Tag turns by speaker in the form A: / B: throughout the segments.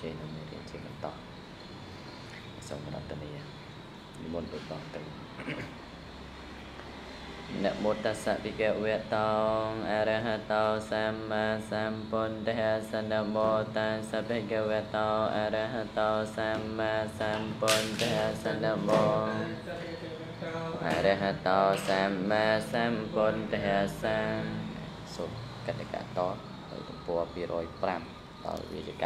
A: ជ័យនៅមេរៀនជាបន្តសូមរតនានិមន្តឧបតទៅនមោតស្សៈភិក្ខវេតោអរហតោសម្មាសម្ពុទ្ធស្សនមោតស្សៈភិក្ខវេតោអរហតោសម្មាសម្ពុទ្ធស្សនមោអរហតោសម្មាសម្ពុទ្ធស្សសូមកតិកតទៅទំព័រ205ដល់វិជ្ជកៈ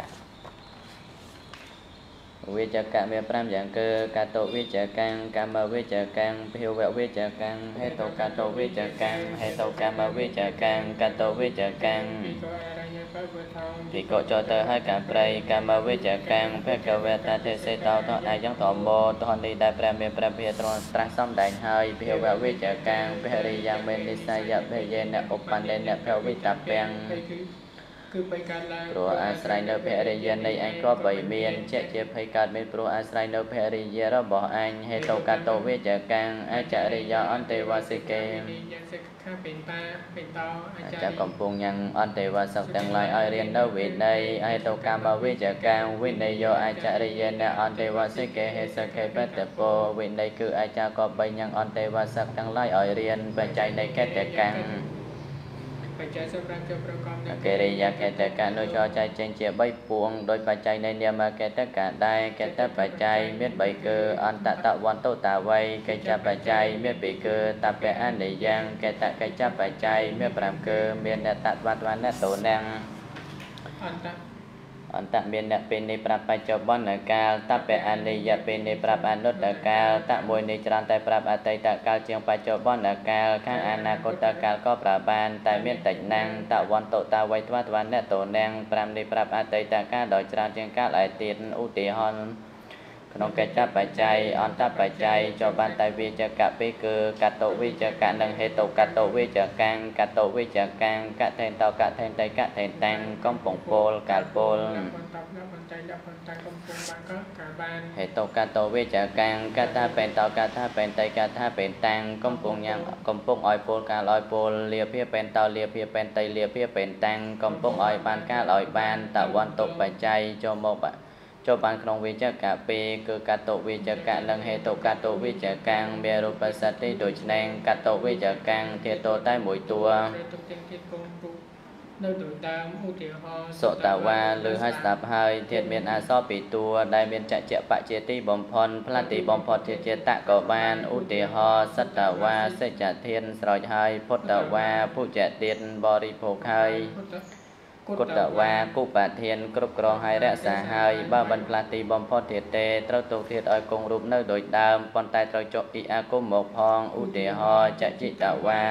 A: វិជ្ជកមាន5យ៉ាងគឺកតោវិជ្ជកម្មកម្មវិជ្ជកម្មភាវវិជ្ជកម្មហេតុកតោវិជ្ជកម្មហេតុកម្មវិជ្ជកម្មកតោវិជ្ជកម្មពីកោចតើហើយកាប្រៃកម្មវិជ្ជកម្មភគវតទេសេតោតដែលយ៉ាងតមោតនេះដែលព្រះមានព្រះភិទ្រង់ត្រាស់សំដែងហើយភាវវិជ្ជកម្មភរិយ៉ាងមេនិស័យភយេនឧបបណ្ឌិនភវិតពាំង គឺបីកើតឡើងព្រោះអាស្រ័យនៅភរិយានៃអញក៏បីមានជាជាភ័យកើតមានព្រោះអាស្រ័យនៅភរិយារបស់អញហេតុកតោវិជ្ជកាំងអចរិយាអន្តេវសិកេខាពេញតាពេញតោអាចារ្យកំពុងញ៉ាំងអន្តេវសកទាំងឡាយឲ្យរៀននៅវិន័យអហេតុកម្មវិជ្ជកាំងវិន័យយោអាចារ្យណអន្តេវសិកេហេសកេបតពោវិន័យគឺអាចារ្យក៏បីញ៉ាំងអន្តេវសកទាំងឡាយឲ្យរៀនបច្ច័យនៃកតកម្ម បច្ច័យសម្រាប់ចូលប្រកបនៅកិរិយាកតកៈនោះចោចែកចេញជា3ពួងដោយបច្ច័យនៃនាមកតកៈដែរកតបច្ច័យមាន3គឺអន្តតវន្តតាវ័យកិច្ចបច្ច័យមាន2គឺតពៈអនិយ៉ាងកតកិច្ចបច្ច័យមាន5គឺមាននតវត្តវណ្ណតោណាំងអន្ត អន្តមានអ្នកពេលនេះប្រាប់បច្ចុប្បន្នកាលតពៈអនិយពេលនេះប្រាប់អនុត្តកាលតមួយនេះច្រើនតែប្រាប់អតីតកាលជាងបច្ចុប្បន្នកាលខាងអនាគតកាលក៏ប្រាប់បានតែមានតិចណាំងតវន្តតាវៃទ្វតវណ្ណតោណាំង5នេះប្រាប់អតីតកាលដ៏ច្រើនជាងកាលឯទៀតឧទាហរណ៍ ក្នុងកិច្ចបច្ច័យអន្តបច្ច័យចូលបានតែវិជ្ជកៈពីគឺកតោវិជ្ជកៈនិងហេតុកតោវិជ្ជកាំងកតោវិជ្ជកាំងកថេនតកថេនតៃកថេនតាំងកំពងពលកាលពលហេតុកតោវិជ្ជកាំងកថាបេនតកថាបេនតៃកថាបេនតាំងកំពងញ៉ាំកំពងឲ្យពលកាលឲ្យពលលាភិបេនតលាភិបេនតៃលាភិបេនតាំងកំពងឲ្យបានកាលឲ្យបានតវន្តបច្ច័យចូលមក ចូលបានក្នុងវិជ្ជកៈពីគឺកតោវិជ្ជកៈនិងហេតុកតោវិជ្ជកាំងមានរូបសតិដូចនេះកតោវិជ្ជកាំងធាតុតែមួយតួនៅដូចដើមឧទាហរណ៍សតវាឬហើយស្ដាប់ហើយធាតុមានអសរពីតួដែលមានចច្ចៈបច្ចេទីបំផុនផ្លាទីបំផុតធាតុចេតក៏បានឧទាហរណ៍សតវាសេចធានស្រោចហើយពុទ្ធវាភុជទានបរិភោគហើយ គុតវាគុបធានគ្រប់គ្រងហើយរក្សាហើយបើមិនផ្លាស់ទីបំផុតទៀតទេត្រូវទុកទៀតឲ្យគង់រូបនៅដូចដើមប៉ុន្តែត្រូវចុះអ៊ីអាគុំមកផងឧទាហរណ៍ចចិតវា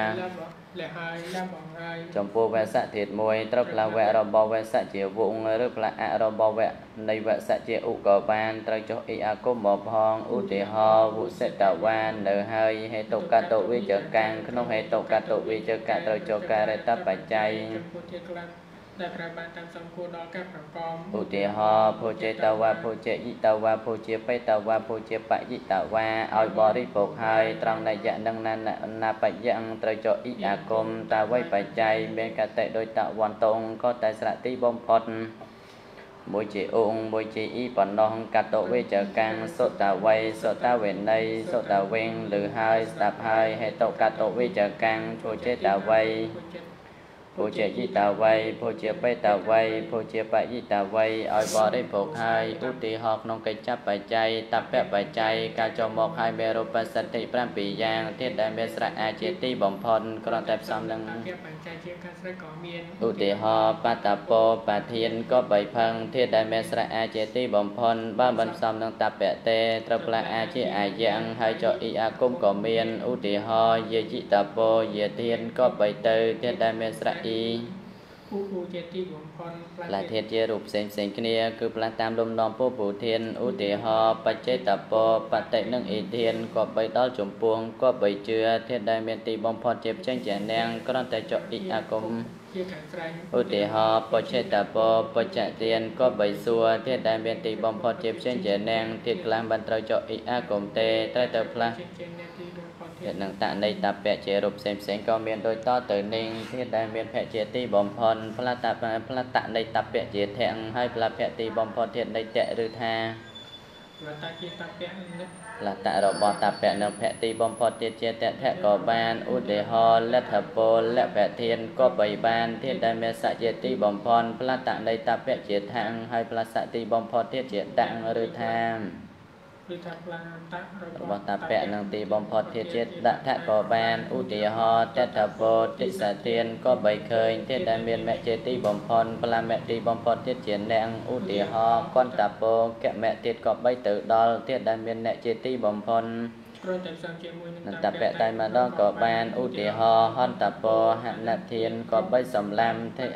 A: លះហើយចាំបងហើយចំពោះវសៈធាត1ត្រូវផ្លាវៈរបស់វសៈជាវងឬផ្លាអរបស់វៈនៃវសៈជាឧក៏បានត្រូវចុះអ៊ីអាគុំមកផងឧទាហរណ៍វុសិតវាននៅហើយហេតុកតវិជ្ជកាំងក្នុងហេតុកតវិជ្ជកៈត្រូវចុះការតបច្ច័យចំពោះធាតក្លា ដែលប្រើបានតាមសំគួរដល់ការប្រកបឧទាហរណ៍ភោជេតវ៉ាភោជេយិតវ៉ាភោជាបេតវ៉ាភោជាបយិតវ៉ាឲ្យបរិភោគហើយត្រង់នៃយៈនឹងណាណាបយៈត្រូវចុះអ៊ីអាគមតាវ័យបច្ច័យមានកតិដោយតវន្តងក៏តែស្រៈទីបំផុតមួយជាអង្គមួយជាអ៊ីបណ្ដោះកតវេចកាំងសុតវ័យសុតវេណីសុតវេងឬហើយស្ដាប់ហើយហេតុកតវេចកាំងភោចេតវ័យ ភោជយិតាវ័យភោជបេតាវ័យភោជបយិតាវ័យឲ្យបរិភោគហើយឧទាហរណ៍ក្នុងកិច្ចបច្ច័យតពបច្ច័យការចូលមកឲ្យមានរូបសទ្ធិ7យ៉ាងទៀតដែលមានស្រៈអាជាទីបំផុតគ្រាន់តែផ្សំនឹងបច្ច័យជាការស្រេចក៏មានឧទាហរណ៍បតពោបាធានក៏បីផឹងទៀតដែលមានស្រៈអាជាទីបំផុតបើមិនផ្សំនឹងតពៈទេត្រូវផ្លាស់អាជាអាយ៉ាងហើយចុះអ៊ីអាគុំក៏មានឧទាហរណ៍យេជិតពោយេធានក៏បីទៅទៀតដែលមានស្រៈអ៊ីពូពូជាទីបំផុតផ្លាធាតជារូបផ្សេងផ្សេងគ្នា គឺផ្លាស់តាមលំនាំពូពូធានឧទាហរណ៍បច្ចេតពបតិនិងអ៊ីធានក៏បីដល់ចំពោះក៏បីជឿធាតដែលមានទីបំផុតជាផ្សេងជានាងគ្រាន់តែចុះអ៊ីអាគមជាខាងក្រែងឧទាហរណ៍បច្ចេតពបច្ចទានក៏បីសួរធាតដែលមានទីបំផុតជាផ្សេងជានាងធាតខ្លះមិនត្រូវចុះអ៊ីអាគមទេត្រូវទៅផ្លាស់ជានាងទីបំផុត ធាតុនឹងតនៃតពៈជារូបផ្សេងផ្សេងក៏មានដូចតទៅនឹងធាតុដែលមានភៈជាទីបំផុតផ្លតតផ្លតនៃតពៈជាធំហើយផ្លភៈទីបំផុតធាតុនៃតៈឬថា
B: លតជាតពៈនិក
A: លតរបស់តពៈនៅភៈទីបំផុតទៀតជាតថៈក៏បានឧទាហរណ៍លទ្ធពលលភធានក៏បីបានធាតុដែលមានសជាទីបំផុតផ្លតនៃតពៈជាថាំងហើយផ្លសទីបំផុតទៀតជាតាំងឬថា
B: គឺថាផ្លាតៈ
A: របស់តពៈនឹងទីបំផុតធាតុជាតថៈក៏បានឧទាហរណ៍តថពោតិសទានក៏បីឃើញធាតុដែលមានមគ្គជាទីបំផុតផ្លាមគ្គទីបំផុតទៀតជាអ្នកឧទាហរណ៍កន្តពោកមៈទៀតក៏បីទៅដល់ធាតុដែលមានអ្នកជាទីបំផុត
B: ព្រោះតែផ្សំជាមួយ
A: នឹងតពៈតែម្ដងក៏បានឧទាហរណ៍ហន្តពោហនធានក៏បីសំឡាំទេ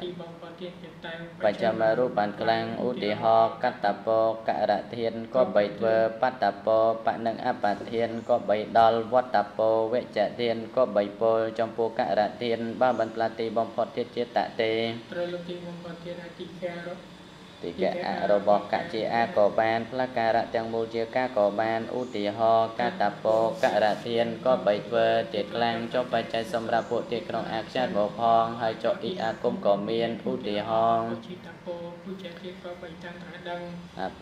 A: បច្ចមរូបបានខ្លាំងឧទាហរណ៍កតពោករធានក៏បីធ្វើបតពោបនឹងអបធានក៏បីដល់វត្តពោវិជ្ជធានក៏បីពលចំពោះករធានបើមិនផ្លាទីបំផុតទៀតជាតតេ
B: ត្រូវលោកទីបំផុតទៀតអតិការ
A: តិកៈរបស់កជាអាក៏បានផ្លការៈទាំងមូលជាកាក៏បានឧទាហរណ៍កតពោករធានក៏បីធ្វើទៀតខ្លាំងចុះបច្ច័យសម្រាប់ពួកទៀតក្នុងអាខ្យាតបផងហើយចុះអ៊ីអាគុំក៏មានឧទាហរណ៍ ប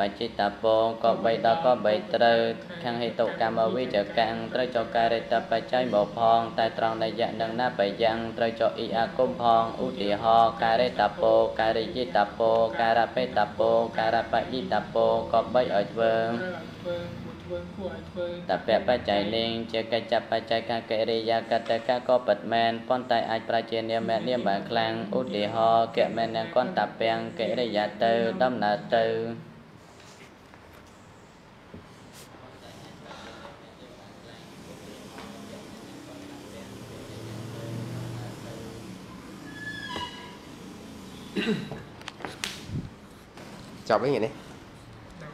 A: ច្ចិតពោក៏បីដល់ក៏បីត្រូវខាងហេតុកម្មវិជ្ជកាំងត្រូវចុះការិតបច្ច័យមកផង តែត្រង់នៃយៈនឹងណាបយ៉ាងត្រូវចុះអ៊ីអាគុំផងឧទាហរណ៍ការិតពោការិយិតពោការៈបេតពោការៈបយិតពោក៏បីឲ្យធ្វើ តពៈបច្ច័យនេះជាកិច្ចបច្ច័យការកិរិយាកតកក៏ពិតមែនប៉ុន្តែអាចប្រជានាមនាមបានខ្លាំងឧទាហរណ៍កមេនកន្តពាំងកិរិយាទៅដំណើរទៅ
C: ចប់វិញនេះ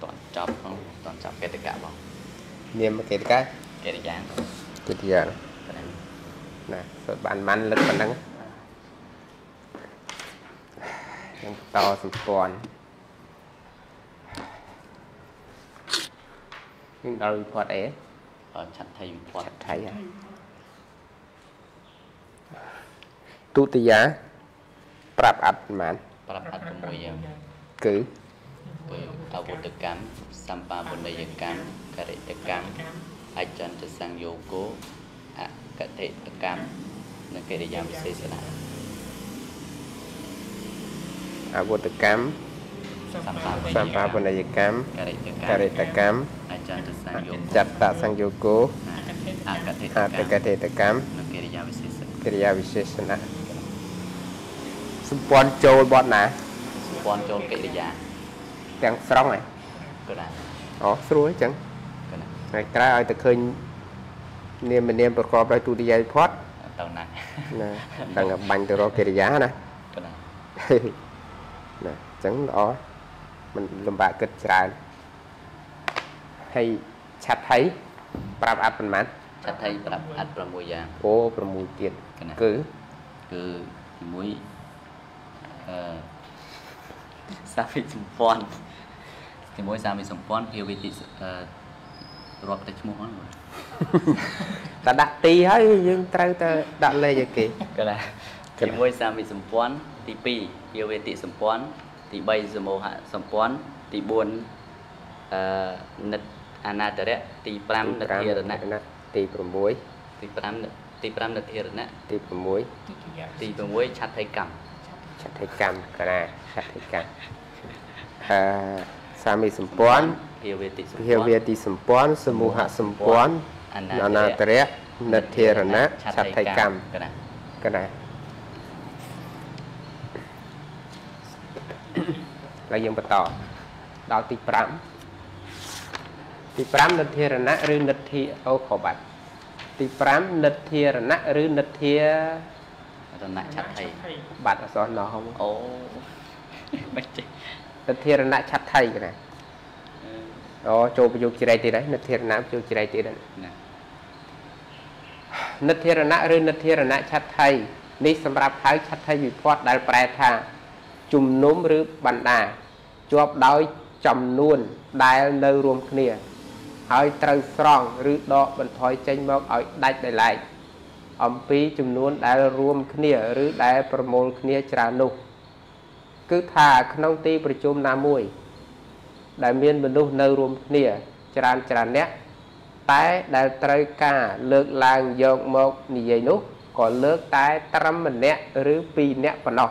A: តន់ចប់ផងតន់ចប់កេតកៈបង
C: នាមកេតកៈ
A: កិរិយា
C: កិរិយាណាសូត្របានម៉ាន់លឹកប៉ុណ្ណឹងនឹងតសម្ព័ន្ធនឹងដល់វិភ័តអី
A: ឆាត់ថៃវិភ័ត
C: ឆាត់ថៃទុតិយាប្រាប់អត្តប្រមាណ
A: ប្រាប់អត្ត6យ៉ាង
C: គឺ
A: គឺ អវុតកម្មសម្បាវនិយកម្មករិតកម្មអចន្តសង្យោគោអកតិកម្មនិងកិរិយាវិសេសនៈ
C: អវុតកម្មសម្បាវនិយកម្មករិតកម្ម
A: អចន្តសង្យោ
C: ចត្តសង្យោគោ
A: អកតិ
C: អកតិកម្ម
A: និងកិរិយាវិសេស
C: កិរិយាវិសេសនៈសម្ព័ន្ធចូលបត់ណា
A: សម្ព័ន្ធចូលកិរិយា
C: ទាំងស្រុងហ៎
A: ក៏ដែរ
C: អូស្រួលអញ្ចឹងហើយក្រៅឲ្យតែឃើញនាមនាមប្រកបដោយទុតិយភ័ព្វ
A: ទៅណា
C: ណាដឹងបាញ់ទៅរកកិរិយាណាណាអញ្ចឹងល្អមិនលំបាកគិតច្រើនហើយឆាត់ថៃប្រាប់អត្តប៉ុន្មាន
A: ឆាត់ថៃប្រាប់អត្ត6យ៉ាង
C: អូ6ទៀតគឺ
A: គឺមួយអឺសាភិសម្ព័ន្ធ ជាមួយសាភិសម្ព័ន្ធភាវវិតិអឺរាប់តែឈ្មោះហ្នឹង
C: តែដាក់ទីហើយយើងត្រូវតែដាក់លេខឲ្យគេ
A: ក៏ដែរទី1សាមិសម្ព័ន្ធទី2យាវេតិសម្ព័ន្ធទី3សមោហសម្ព័ន្ធទី4អឺនិតអនាតរៈទី5និធិរណៈ
C: ទី6
A: ទី5ទី5និធិរណៈ
C: ទី6
A: ទី6ឆាត់ថៃកម្ម
C: ឆាត់ថៃកម្មក៏ដែរឆាត់ថៃកម្មអឺ សាមិសម្ព័ន្ធ
A: ភាវេតិ
C: សម្ព័ន្ធភាវេតិសម្ព័ន្ធសមូហសម្ព័ន្ធអនាតរៈនិធិរណៈឆដ្ឋិកម្មកណាកណាហើយយើងបន្តដល់ទី5ទី5និធិរណៈឬនិធិអូខបាត់ទី5និធិរណៈឬនិធិ
A: រណៈឆដ្ឋិ
C: បាត់អសណោះ
A: អូមិនចេះ
C: និធិរណៈឆដ្ឋិកណាអូចូលប្រយោគជ្រៃទៀតហើយនិធិរណៈប្រយោគជ្រៃទៀតហើយនិធិរណៈឬនិធិរណៈឆាត់ថៃនេះសម្រាប់ហៅឆាត់ថៃវិភ័តដែលប្រែថាជំនុំឬបណ្ដាជាប់ដោយចំនួនដែលនៅរួមគ្នា ហើយត្រូវស្រង់ឬដកបន្ថយចេញមកឲ្យដាច់ដោយឡែកអំពីចំនួនដែលរួមគ្នា ឬដែលប្រមូលគ្នាច្រើននោះ គឺថាក្នុងទីប្រជុំណាមួយ ដែលមានមនុស្សនៅរួមគ្នាច្រើនច្រើនអ្នកតែដែលត្រូវការលើកឡើងយកមកនិយាយនោះក៏លើកតែត្រឹមម្នាក់ឬពីរនាក់ប៉ុណ្ណោះ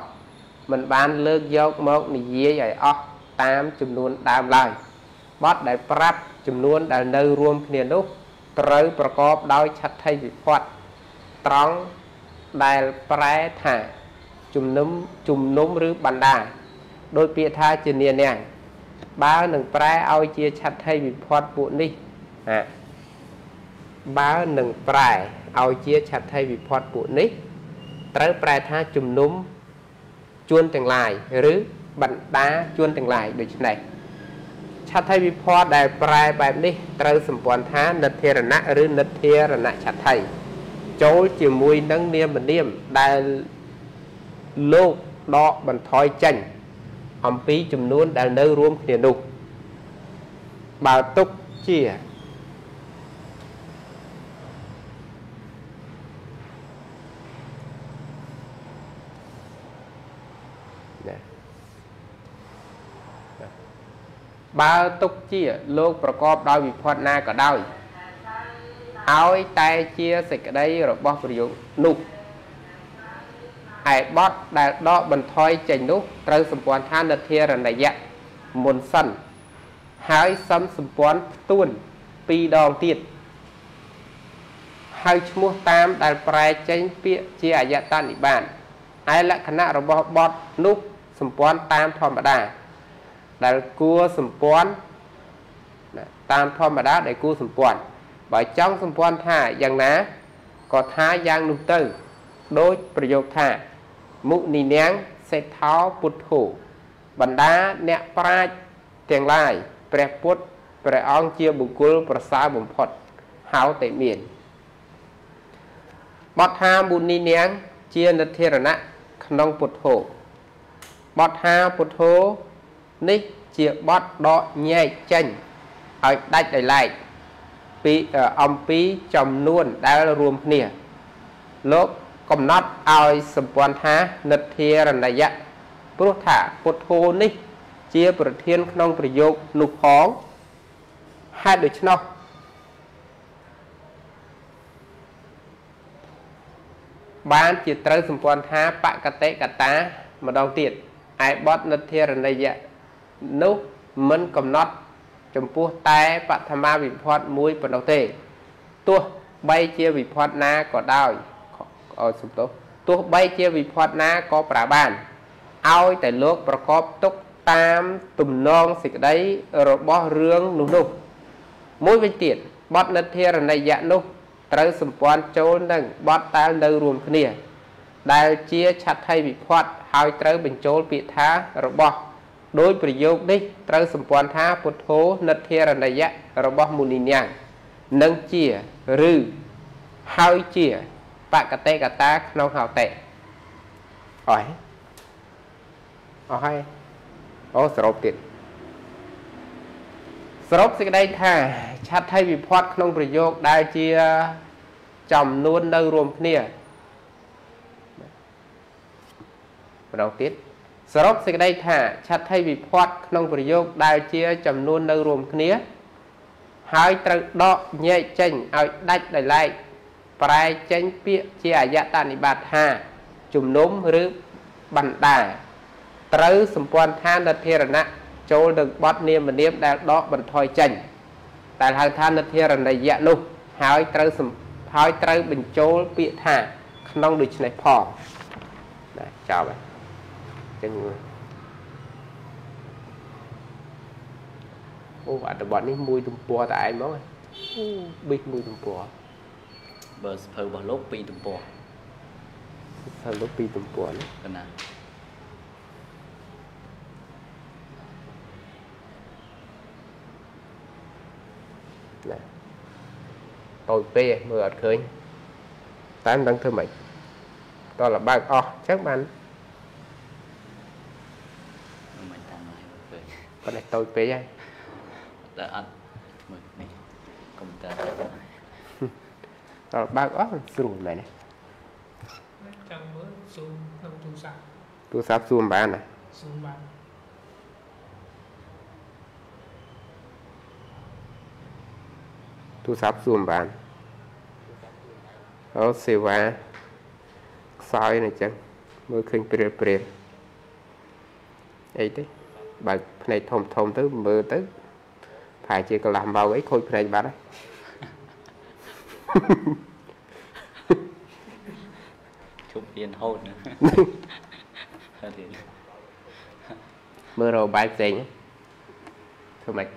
C: មិនបានលើកយកមកនិយាយឲ្យអស់តាមចំនួនដើមឡើយបទដែលប្រាប់ចំនួនដែលនៅរួមគ្នានោះត្រូវប្រកបដោយឆន្ទ័យវិផាត់ត្រង់ដែលប្រែថា ជំនុំជំនុំឬបណ្ដាដោយពាក្យថាជានានាងបើនឹងប្រែឲ្យជាឆន្ទ័យវិផាត់ពួកនេះហាបើនឹងប្រែឲ្យជាឆន្ទ័យវិផាត់ពួកនេះ ត្រូវប្រែថាជំនុំជួនទាំងឡាយឬបណ្ដាជួនទាំងឡាយដូចនេះឆន្ទ័យវិផាត់ដែលប្រែបែបនេះត្រូវសម្ព័ន្ធថានិធិរណៈឬនិធិរណៈឆន្ទ័យចូលជាមួយនឹងនាមនាមដែល លោកដកបន្ថយចេញអំពីចំនួនដែលនៅរួមគ្នានោះបើទុកជាបើទុកជាលោកប្រកបដោយវិផាត់ណាក៏ដោយឲ្យតែជាសេចក្តីរបស់ប្រយោគនោះ ឯបត់ដែលដកបន្ថយចេញនោះត្រូវសម្ព័ន្ធថានិធារណយៈមុនសិនហើយសឹមសម្ព័ន្ធផ្ទួន2ដងទៀតហើយឈ្មោះតាមដែលប្រែចេញពាក្យជាអយតនិបាតឯលក្ខណៈរបស់បត់នោះសម្ព័ន្ធតាមធម្មតា ដែលគួរសម្ព័ន្ធតាមធម្មតាដែលគួរសម្ព័ន្ធបើចង់សម្ព័ន្ធថាយ៉ាងណាក៏ថាយ៉ាងនោះទៅ ដូចប្រយោគថា មុនីនាងសេដ្ឋោពុទ្ធោបណ្ដាអ្នកប្រាជ្ញទាំងឡាយព្រះពុទ្ធព្រះអង្គជាបុគ្គលប្រសើរបំផុតហៅតែមានបទថាមុនីនាងជានិធិរណៈក្នុងពុទ្ធោបទថាពុទ្ធោនេះជាបទដកញែកចេញឲ្យដាច់ដោយឡែកពីអំពីចំនួនដែលរួមគ្នាលោក កំណត់ឲ្យសម្ព័ន្ធថានិទ្ធារណយៈព្រោះថាពុទ្ធោនេះ ជាប្រធានក្នុងប្រយោគនោះផងហេតុដូច្នោះបានជាត្រូវសម្ព័ន្ធថាបកតិកតាម្ដងទៀតឯបទនិទ្ធារណយៈនោះមិនកំណត់ចំពោះតែបឋមាវិផាត់មួយប៉ុណ្ណោះទេទោះបីជាវិផាត់ណាក៏ដោយ អត់សំទោសទោះបីជាវិផាត់ណាក៏ប្រើបានឲ្យតែលោកប្រកបទុកតាមទំនងសេចក្តីរបស់រឿងនោះនោះមួយវិញទៀតបទនិធារណយៈនោះត្រូវសម្ព័ន្ធចូលនឹងបទដែលនៅរួមគ្នា ដែលជាឆាត់ថៃវិផាត់ហើយត្រូវបញ្ចូលពាក្យថារបស់ដោយប្រយោគនេះត្រូវសម្ព័ន្ធថាពុទ្ធោនិធិរណយៈរបស់មុនីញានឹងជាឬហើយជា បកតេកតាក្នុងហោតេអស់ហើយអស់ហើយអូសរុបទៀតសរុបសេចក្តីថាឆាត់ថៃវិផាត់ក្នុងប្រយោគដែលជាចំនួននៅរួមគ្នាម្ដងទៀតសរុបសេចក្តីថាឆាត់ថៃវិផាត់ក្នុងប្រយោគដែលជាចំនួននៅរួមគ្នា ហើយត្រូវដកញែកចេញឲ្យដាច់ដោយឡែក ប្រែចេញពាក្យជាអយតនិបាតថាជំនុំឬបណ្ដាត្រូវសម្ព័ន្ធឋានធិរណៈចូលនឹងបត់នាមនាមដែលដកបន្ថយចេញដែលហៅថានិធិរណយៈនោះហើយត្រូវហើយត្រូវបញ្ចូលពាក្យថាក្នុងដូចនេះផងណាចប់ហើយចឹងអូអត្ថបទនេះមួយទំព័រតែឯងមកអូប៊ីសមួយទំព័រ
D: បើសភៅរបស់លោកពីរទំព័រ
C: សភៅលោកពីរទំព័រ
D: កណា
C: ណាតូចពេកមើលអត់ឃើញតែមិនដឹងធ្វើម៉េចតោះលបើកអស់ចឹងបាន
D: មិនតាមហើយឃើញ
C: គាត់តែតូចពេកហើយ
D: តែអត់មើលនេះកុំព្យូទ័រ
C: ដល់បើកអស់ស្រួលមែនទេ
B: ចាំមើលស៊ូមក្នុងទូរស័ព្ទ
C: ទូរស័ព្ទសួរមិនបានណា
B: ស៊ូមបាន
C: ទូរស័ព្ទសួរមិនបានអូសេវាខ្សោយណាចឹងមើលឃើញព្រាលព្រាលអីទេបើកភ្នែកធំធំទៅមើលទៅប្រហែលជាកន្លះម៉ោងអីខូចភ្នែកបាត់ហើយ
D: ជប់រៀនហូតណារៀន
C: មើលរកបាយផ្សេងធ្វើម៉េចត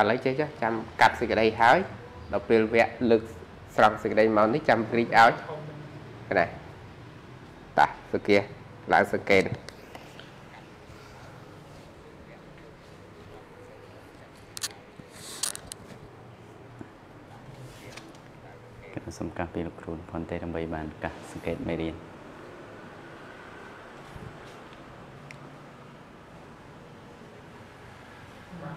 C: ែឥឡូវចេះចុះចាំកាត់សេចក្តីហើយដល់ពេលវគ្គលើក ស្រង់សេចក្តីមកនេះចាំគ្រីកឲ្យ
B: ធំ
C: កណែតាសុគាឡើងសង្កេត
D: គណៈសំកាសពីលោកគ្រូផនទេដើម្បីបានឱកាសសង្កេតមេរៀន
B: បាទ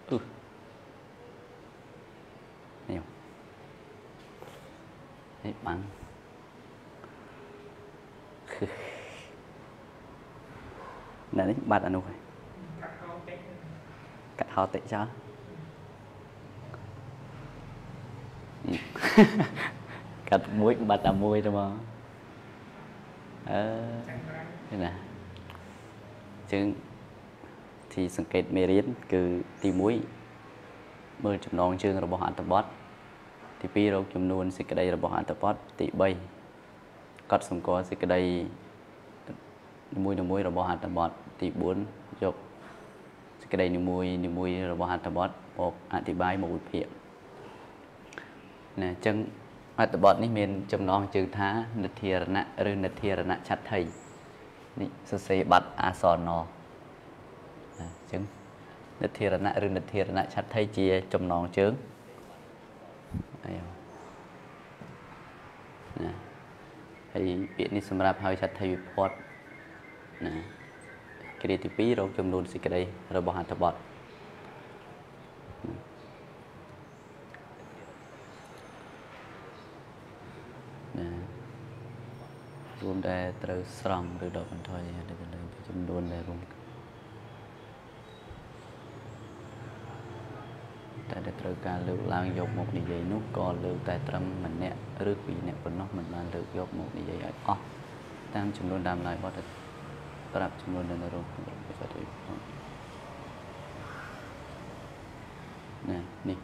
D: អឺនេះនេះបាំងណែនេះ បាត់អានោះហើយ
B: កាត់ហោតិច
D: កាត់ហោតិចចោលអឺកាត់មួយបាត់តែមួយទៅមកអឺ
B: ចាំក្រោយ
D: នេះណាជើងទីសង្កេតមេរៀនគឺទី1មើលចំណងជើងរបស់អត្ថបទទី2រកចំនួនសេចក្តីរបស់អត្ថបទទី3កត់សម្គាល់សេចក្តី នីមួយៗរបស់អត្ថបទទី4យកសេចក្តីនីមួយនីមួយរបស់អត្ថបទមកអธิบายមកវិភាគណាអញ្ចឹងអត្ថបទនេះមានចំណងជើងថានិទ្ធារណៈឬនិទ្ធារណៈឆដ្ឋីនេះសរសេរបាត់អាសនណណាអញ្ចឹងនិទ្ធារណៈឬនិទ្ធារណៈឆដ្ឋីជាចំណងជើងអីណាហើយពាក្យនេះសម្រាប់ឲ្យឆដ្ឋីវិភ័ត ណាគ្រាទី2រកចំនួនសេចក្តីរបស់អត្ថបទណារួមដែលត្រូវស្រង់ឬដកបន្ថយទៅលើចំនួនដែលរួមតែដែលត្រូវការលើកឡើងយកមកនិយាយនោះក៏លើកតែត្រឹមម្នាក់ឬពីរនាក់ប៉ុណ្ណោះមិនបានលើកយកមកនិយាយឲ្យអស់តាមចំនួនដើមឡើយបទ ប្រាប់ចំនួនដែលនៅរួមក្នុងប្រវត្តិផងណែនេះ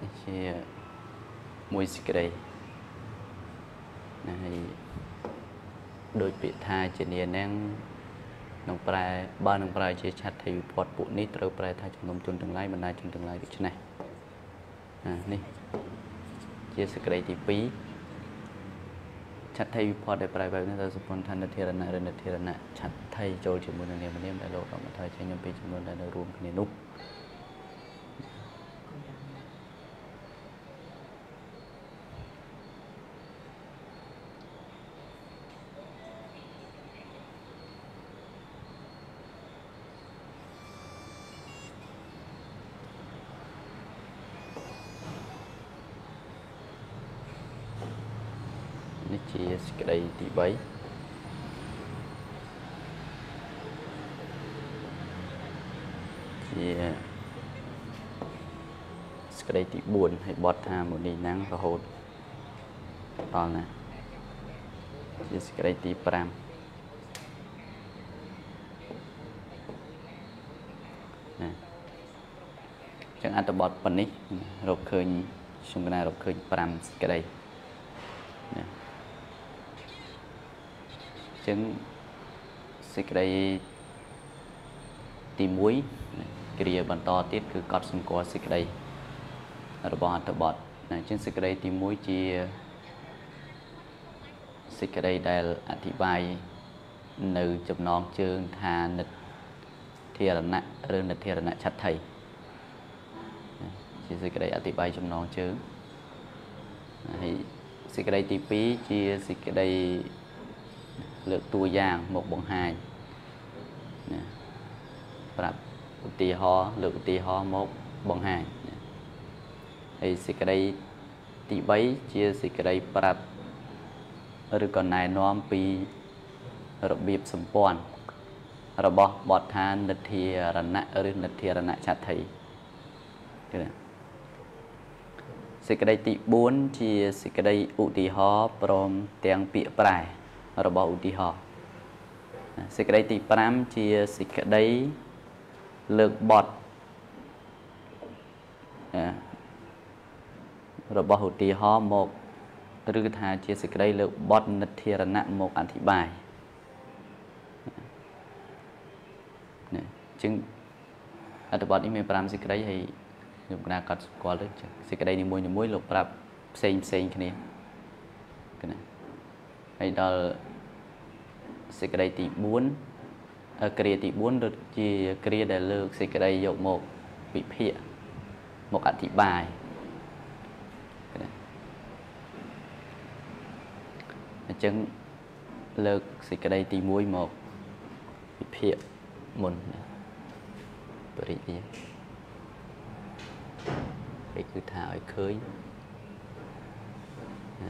D: នេះជាមួយសេចក្តីណាហើយដោយពាក្យថាជានានឹងនឹងប្រែបើនឹងប្រែជាឆាត់ថៃវិពតពួកនេះត្រូវប្រែថាជំនុំជនទាំងឡាយបណ្ដាជនទាំងឡាយដូច្នេះណានេះជាសេចក្តីទី2 ឆាត់ថៃវិពតដែលប្រែបែបនេះទៅសម្ពន្ធថានិធិរណៈឬនិធិរណៈឆាត់ថៃចូលជាមួយនឹងនាមនាមដែលលោករដ្ឋមន្ត្រីចេញអំពីចំនួនដែលនៅរួមគ្នានោះនេះជាសេចក្តីទី3ជាសេចក្តី ទី4ហើយបត់ថាមុនីណាំងរហូតដល់ណាជាសេចក្តីទី5ណាចឹងអត្ថបទប៉ុណ្នេះរកឃើញខ្ញុំកណារកឃើញ5សេចក្តីណាចឹងសេចក្តីទី1គ្រាបន្តទៀតគឺកត់សម្គាល់សេចក្តី របស់អត្ថបទណាជាងសេចក្តីទី1ជាសេចក្តីដែលអធិប្បាយនៅចំណងជើងថានិតធារណៈឬនិធារណៈឆដ្ឋីជាសេចក្តីអធិប្បាយចំណងជើងហើយសេចក្តីទី2ជាសេចក្តីលើកតួយ៉ាងមកបង្ហាញណាប្រាប់ឧទាហរណ៍លើកឧទាហរណ៍មកបង្ហាញណា ហើយសេចក្តីទី3ជាសេចក្តីប្រាប់ឬក៏ណែនាំពីរបៀបសម្ព័ន្ធរបស់បទដ្ឋាននិធារណៈឬនិធារណៈឆដ្ឋីគឺណាសេចក្តីទី4ជាសេចក្តីឧទាហរណ៍ព្រមទាំងពាក្យប្រែរបស់ឧទាហរណ៍សេចក្តីទី5ជាសេចក្តីលើកបទ របស់ឧទាហរណ៍មកឬថាជាសេចក្តីលើកបទនិធារណៈមកអធិប្បាយនេះជាងអត្ថបទនេះមាន5សេចក្តីហើយខ្ញុំកណាកត់ស្គាល់ទៅសេចក្តីនីមួយៗលោកប្រាប់ផ្សេងផ្សេងគ្នាគណាហើយដល់សេចក្តីទី4គ្រាទី4ដូចជាគ្រាដែលលើកសេចក្តីយកមកវិភាគមកអធិប្បាយ អញ្ចឹងលើកសេចក្តីទី1មកវិភាគមុនបរិយាពេលគឺថាឲ្យឃើញ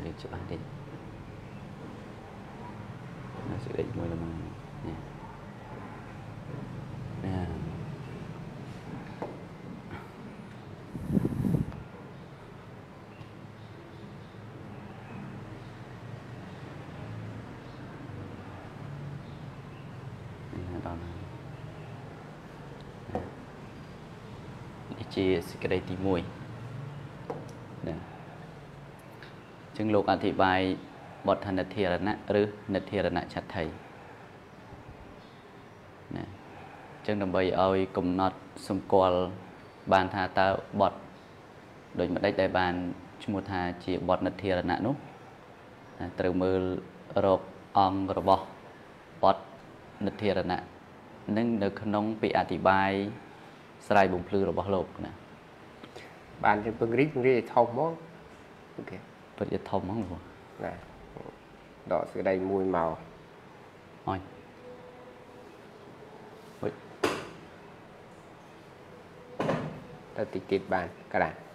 D: រៀបច្បាស់តិចសេចក្តីមួយល្មមនេះណា ជាសេចក្តីទី1ណាចឹងលោកអធិប្បាយបទនិធិរណៈឬនិធិរណៈឆដ្ឋីណាចឹងដើម្បីឲ្យកំណត់សម្គាល់បានថាតើបទដូចម្ដេចដែលបានឈ្មោះថាជាបទនិធិរណៈនោះត្រូវមើលរកអង្គរបស់បទនិធិរណៈនឹងនៅក្នុងពាក្យអធិប្បាយ ស្រ័យបំភ្លឺរបស់លោកណា
C: បានជាពង្រីកពង្រីកឲ្យធំហ្មងអូខេ
D: ពិតជាធំហ្មងបង
C: ណាដកសេចក្តីមួយមក
D: អញហុយ
C: ទៅតិចទៀតបានក្រាអូ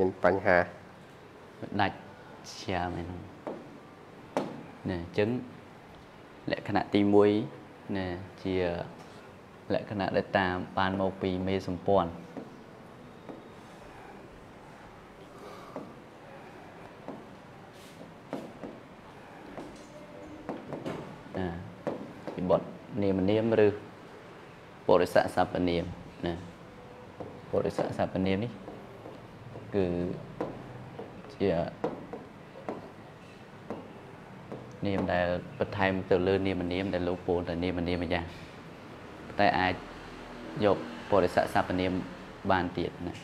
C: មានបញ្ហា
D: ដាច់ឈាមឯនោះណែអញ្ចឹងលក្ខណៈទី1ណែជាលក្ខណៈដែលតាមបានមកពីមេសម្ព័ន្ធណាពីបទនាមនាមឬបរិស័កសព្វនាមណាបរិស័កសព្វនាមនេះ គឺជានាមដែលបន្ថែមទៅលើនាមនាមដែលលោកពោលតែនាមនាមម្យ៉ាងតែអាចយកបរិស័កសព្វនាមបានទៀតណា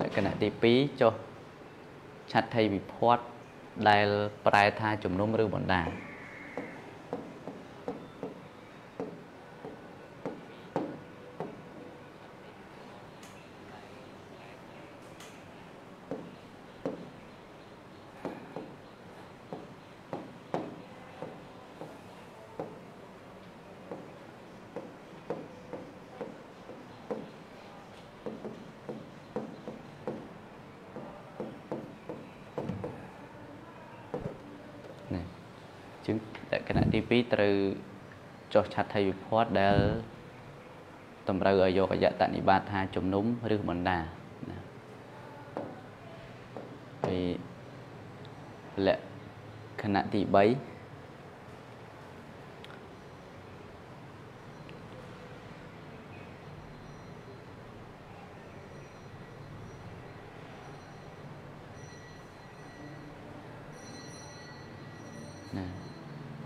D: លក្ខណៈទី2ចុះឆាត់ថៃវិភ័តដែល ប្រែថាជំនុំឬបណ្ដា2ត្រូវចុះ ឆាត់ថៃវិភ័តដែលតម្រូវឲ្យយកអយតនិបាតថាជំនុំឬបណ្ដាណាហើយលក្ខណៈទី3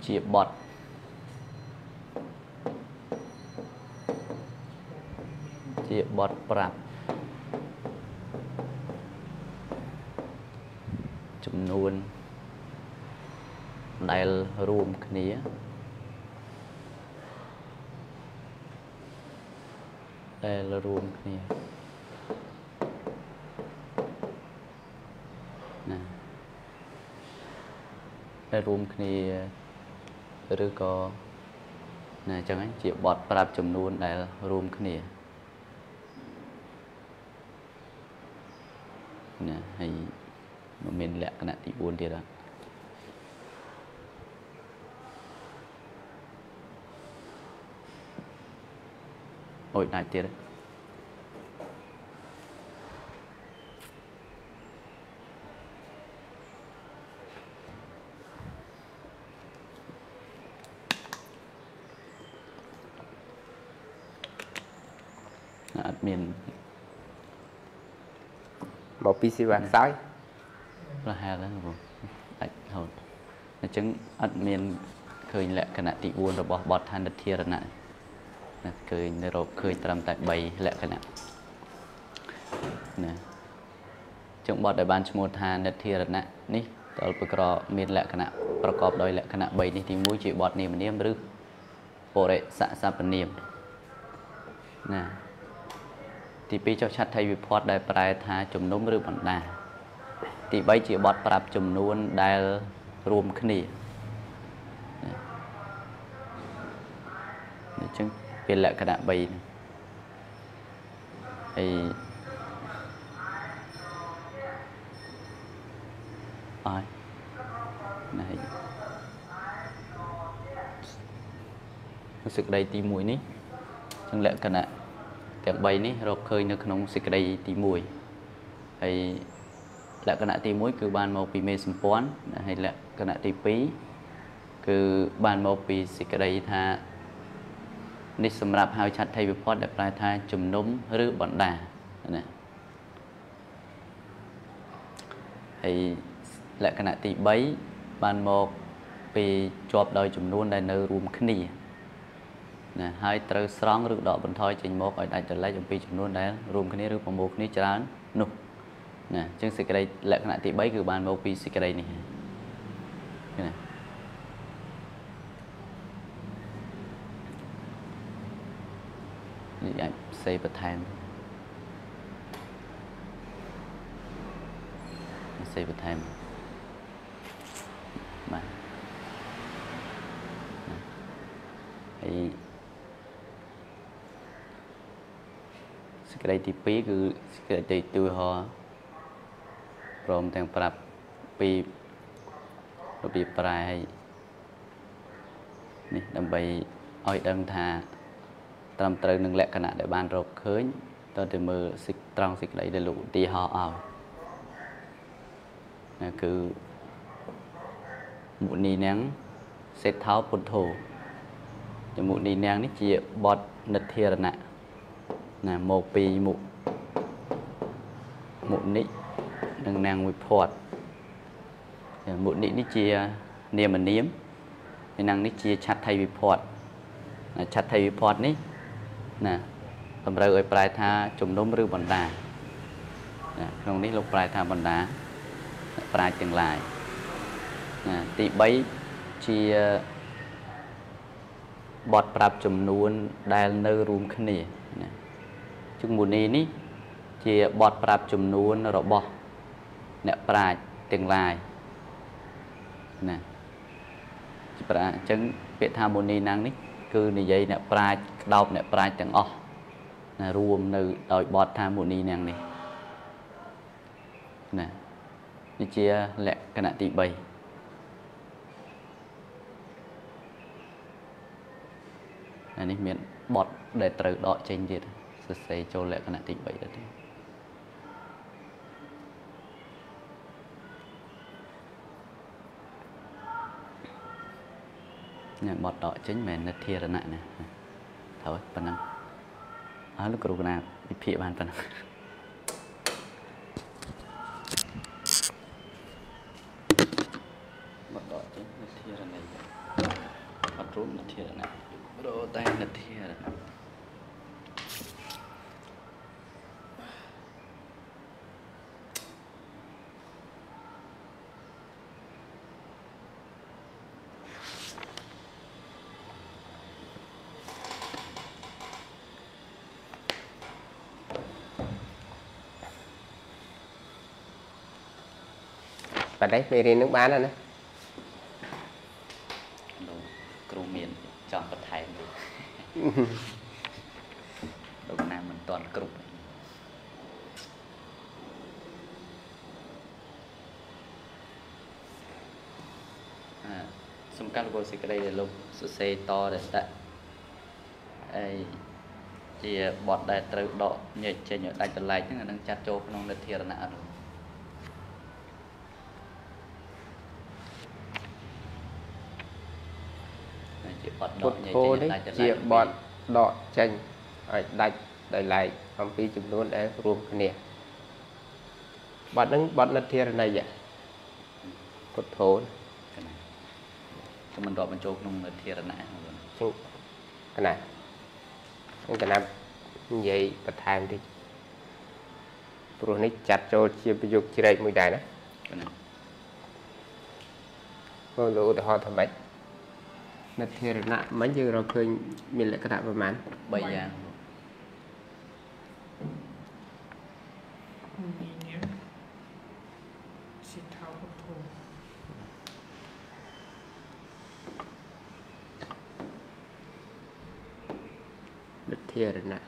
D: ជាបត់ជា បត់ប្រាប់ចំនួនដែលរួមគ្នាដែលរួមគ្នាណាដែលរួមគ្នាឬក៏ណាអញ្ចឹងហ្នឹងជាបទប្រាប់ចំនួនដែលរួមគ្នាណាហើយមានល ក្ខណៈទី4ទៀតអត់អូយ ចឹងអត់មានឃើញលក្ខណៈទី4របស់បទឋានធារណៈណាឃើញនៅរកឃើញត្រឹមតែ3លក្ខណៈណាចឹងបទដែលបានឈ្មោះថានិទ្ធារណៈនេះតលប្រក្រមានលក្ខណៈប្រកបដោយលក្ខណៈ3នេះទី1ជាបទនាមនាមឬបរិសសពនាមណាទី2ចុះឆាត់ថៃវិផតដែលប្រែថាជំនុំឬបណ្ដាទី3ជាបទប្រាប់ចំនួនដែល រួមគ្នាអញ្ចឹងវាលក្ខណៈ3ហ្នឹងហើយអត់ណៃសេចក្តីទី1នេះចឹងលក្ខណៈទាំង3នេះរកឃើញនៅក្នុងសេចក្តីទី1ហើយ លក្ខណៈទី1គឺបានមកពីមេសម្ព័ន្ធហើយលក្ខណៈទី2គឺបានមកពីសេចក្តីថានេះសម្រាប់ហៅឆាត់ថៃវិផតដែលប្រែថាជំនុំឬបណ្ដាណាហើយលក្ខណៈទី3បានមកពីជាប់ដោយចំនួនដែលនៅរួមគ្នាណាហើយត្រូវស្រង់ឬដកបន្ថយចេញមកឲ្យដាច់ចលែកអំពីចំនួនដែលរួមគ្នាឬប្រមូលគ្នាច្រើននោះ ណាអញ្ចឹងសេចក្តីលក្ខណៈទី3គឺបានមកពីសេចក្តីនេះណានេះអាចផ្សេងបន្ថែមផ្សេងបន្ថែមបាទហើយសេចក្តីទី2គឺសេចក្តីទីទួហោ ព្រមទាំងប្រាប់ពីរបៀបប្រែឲ្យនេះដើម្បីឲ្យដឹងថាត្រឹមត្រូវនឹងលក្ខណៈដែលបានរកឃើញតើទៅមើលសិកត្រង់សេចក្តីដែលលោកឧទាហរណ៍ឲ្យណាគឺមុនីនាងសេដ្ឋោពុទ្ធោចមុនីនាងនេះជាបទនិទ្ធារណៈណាមកពីមុមុនិ និងនាងវិភ័តមុនិនេះជានាមនាមហើយនាងនេះជាឆាត់ថៃវិភ័តឆាត់ថៃវិភ័តនេះណាតម្រូវឲ្យប្រែថាជំនុំឬបណ្ដាណាក្នុងនេះលោកប្រែថាបណ្ដាប្រាជ្ញទាំងឡាយណាទី3ជាបទប្រាប់ចំនួនដែលនៅរួមគ្នាណាជឹងមុនីនេះជាបទប្រាប់ចំនួនរបស់ អ្នកប្រាជ្ញទាំងឡាយណាប្រាអញ្ចឹងពាក្យថាមុនីណាំងនេះគឺនិយាយអ្នកប្រាជ្ញក្តោបអ្នកប្រាជ្ញទាំងអស់ណារួមនៅដោយបទថាមុនីនាងនេះណានេះជាលក្ខណៈទី3អានេះមានបទដែលត្រូវដកចេញទៀតសរសេរចូលលក្ខណៈទី3ទៅទៀត ញ៉ាំបត់ដកចេញមិននិធារណៈណាត្រូវប៉ុណ្ណឹងអើលោកគ្រូកណាវិភាគបានប៉ុណ្ណឹងបត់ដកចេញនិធារណៈអត់រួមនិធារណៈរកតែនិធារណៈ
C: បាត់នេះមេរៀននឹងបានហើយណា
D: លោកគ្រូមានចង់បន្ថែមទេលោកណាមិនតាន់គ្រប់ទេអាសំខាន់របស់សេចក្តីដែលលោកសរសេរតដែលដាក់អីជាបទដែលត្រូវដកញែកចេញឲ្យដាច់បន្លែកហ្នឹងអានឹងចាត់ចូលក្នុងនិធារណៈអត់នោះហើយជាបទដ
C: ពុ
D: ក
C: ទ្ធ
D: ញែកោចេញឲ្យ
C: នេះ
D: ដាច់បន្លែក
C: ជាបទដកចេញឲ្យដាច់ដោយឡែកអំពីចំនួនដែលរួមគ្នាបទហ្នឹងបទនិធារណីយៈពុទ្ធោ
D: គឺមិនរាប់បញ្ចូលក្នុងនិធារណៈហ្នឹង
C: ចឹងកណាហ្នឹងកណានិយាយបន្ថែមតិចព្រោះនេះចាត់ចូលជាប្រយោគជ្រែកមួយដែរណា
D: គឺណា
C: បើលោកឧទាហរណ៍ថាម៉េច និធារណៈមិញយើងរកឃើញមានលក្ខណៈប្រមាណ
D: 3យ៉ាង
B: មុនីនាងសិទ្ធោពុទ្ធោ
C: និធារណៈ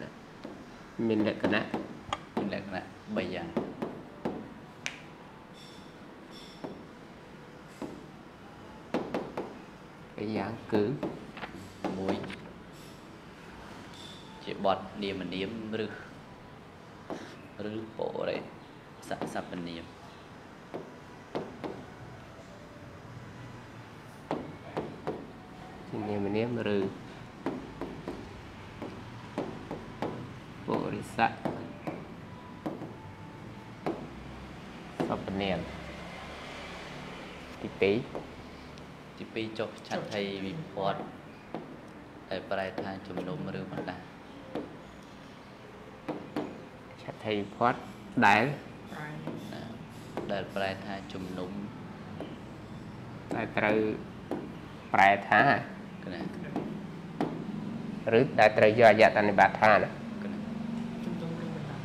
C: ណាមានលក្ខណៈ
D: មានលក្ខណៈ3យ៉ាង
C: ពីរយ៉ាងគឺ
D: មួយជាបទ នាមនាមឬឬបរិសសព្វនាម
C: ជានាមនាមឬបរិស័កសពនាមទី2
D: ទី2ចុះឆាត់ថៃវិពតដែលប្រែថាជំនុំឬបណ្ដា
C: ឆាថៃផាត់ដែល
B: ប្រែ
D: ណាដែលប្រែថាជំនុំ
C: ដែលត្រូវប្រែថា
D: គឺណា
C: ឬដែលត្រូវយកអយតនិបាតថាណា
D: គឺណា
B: ជំនុំឬបណ្ដា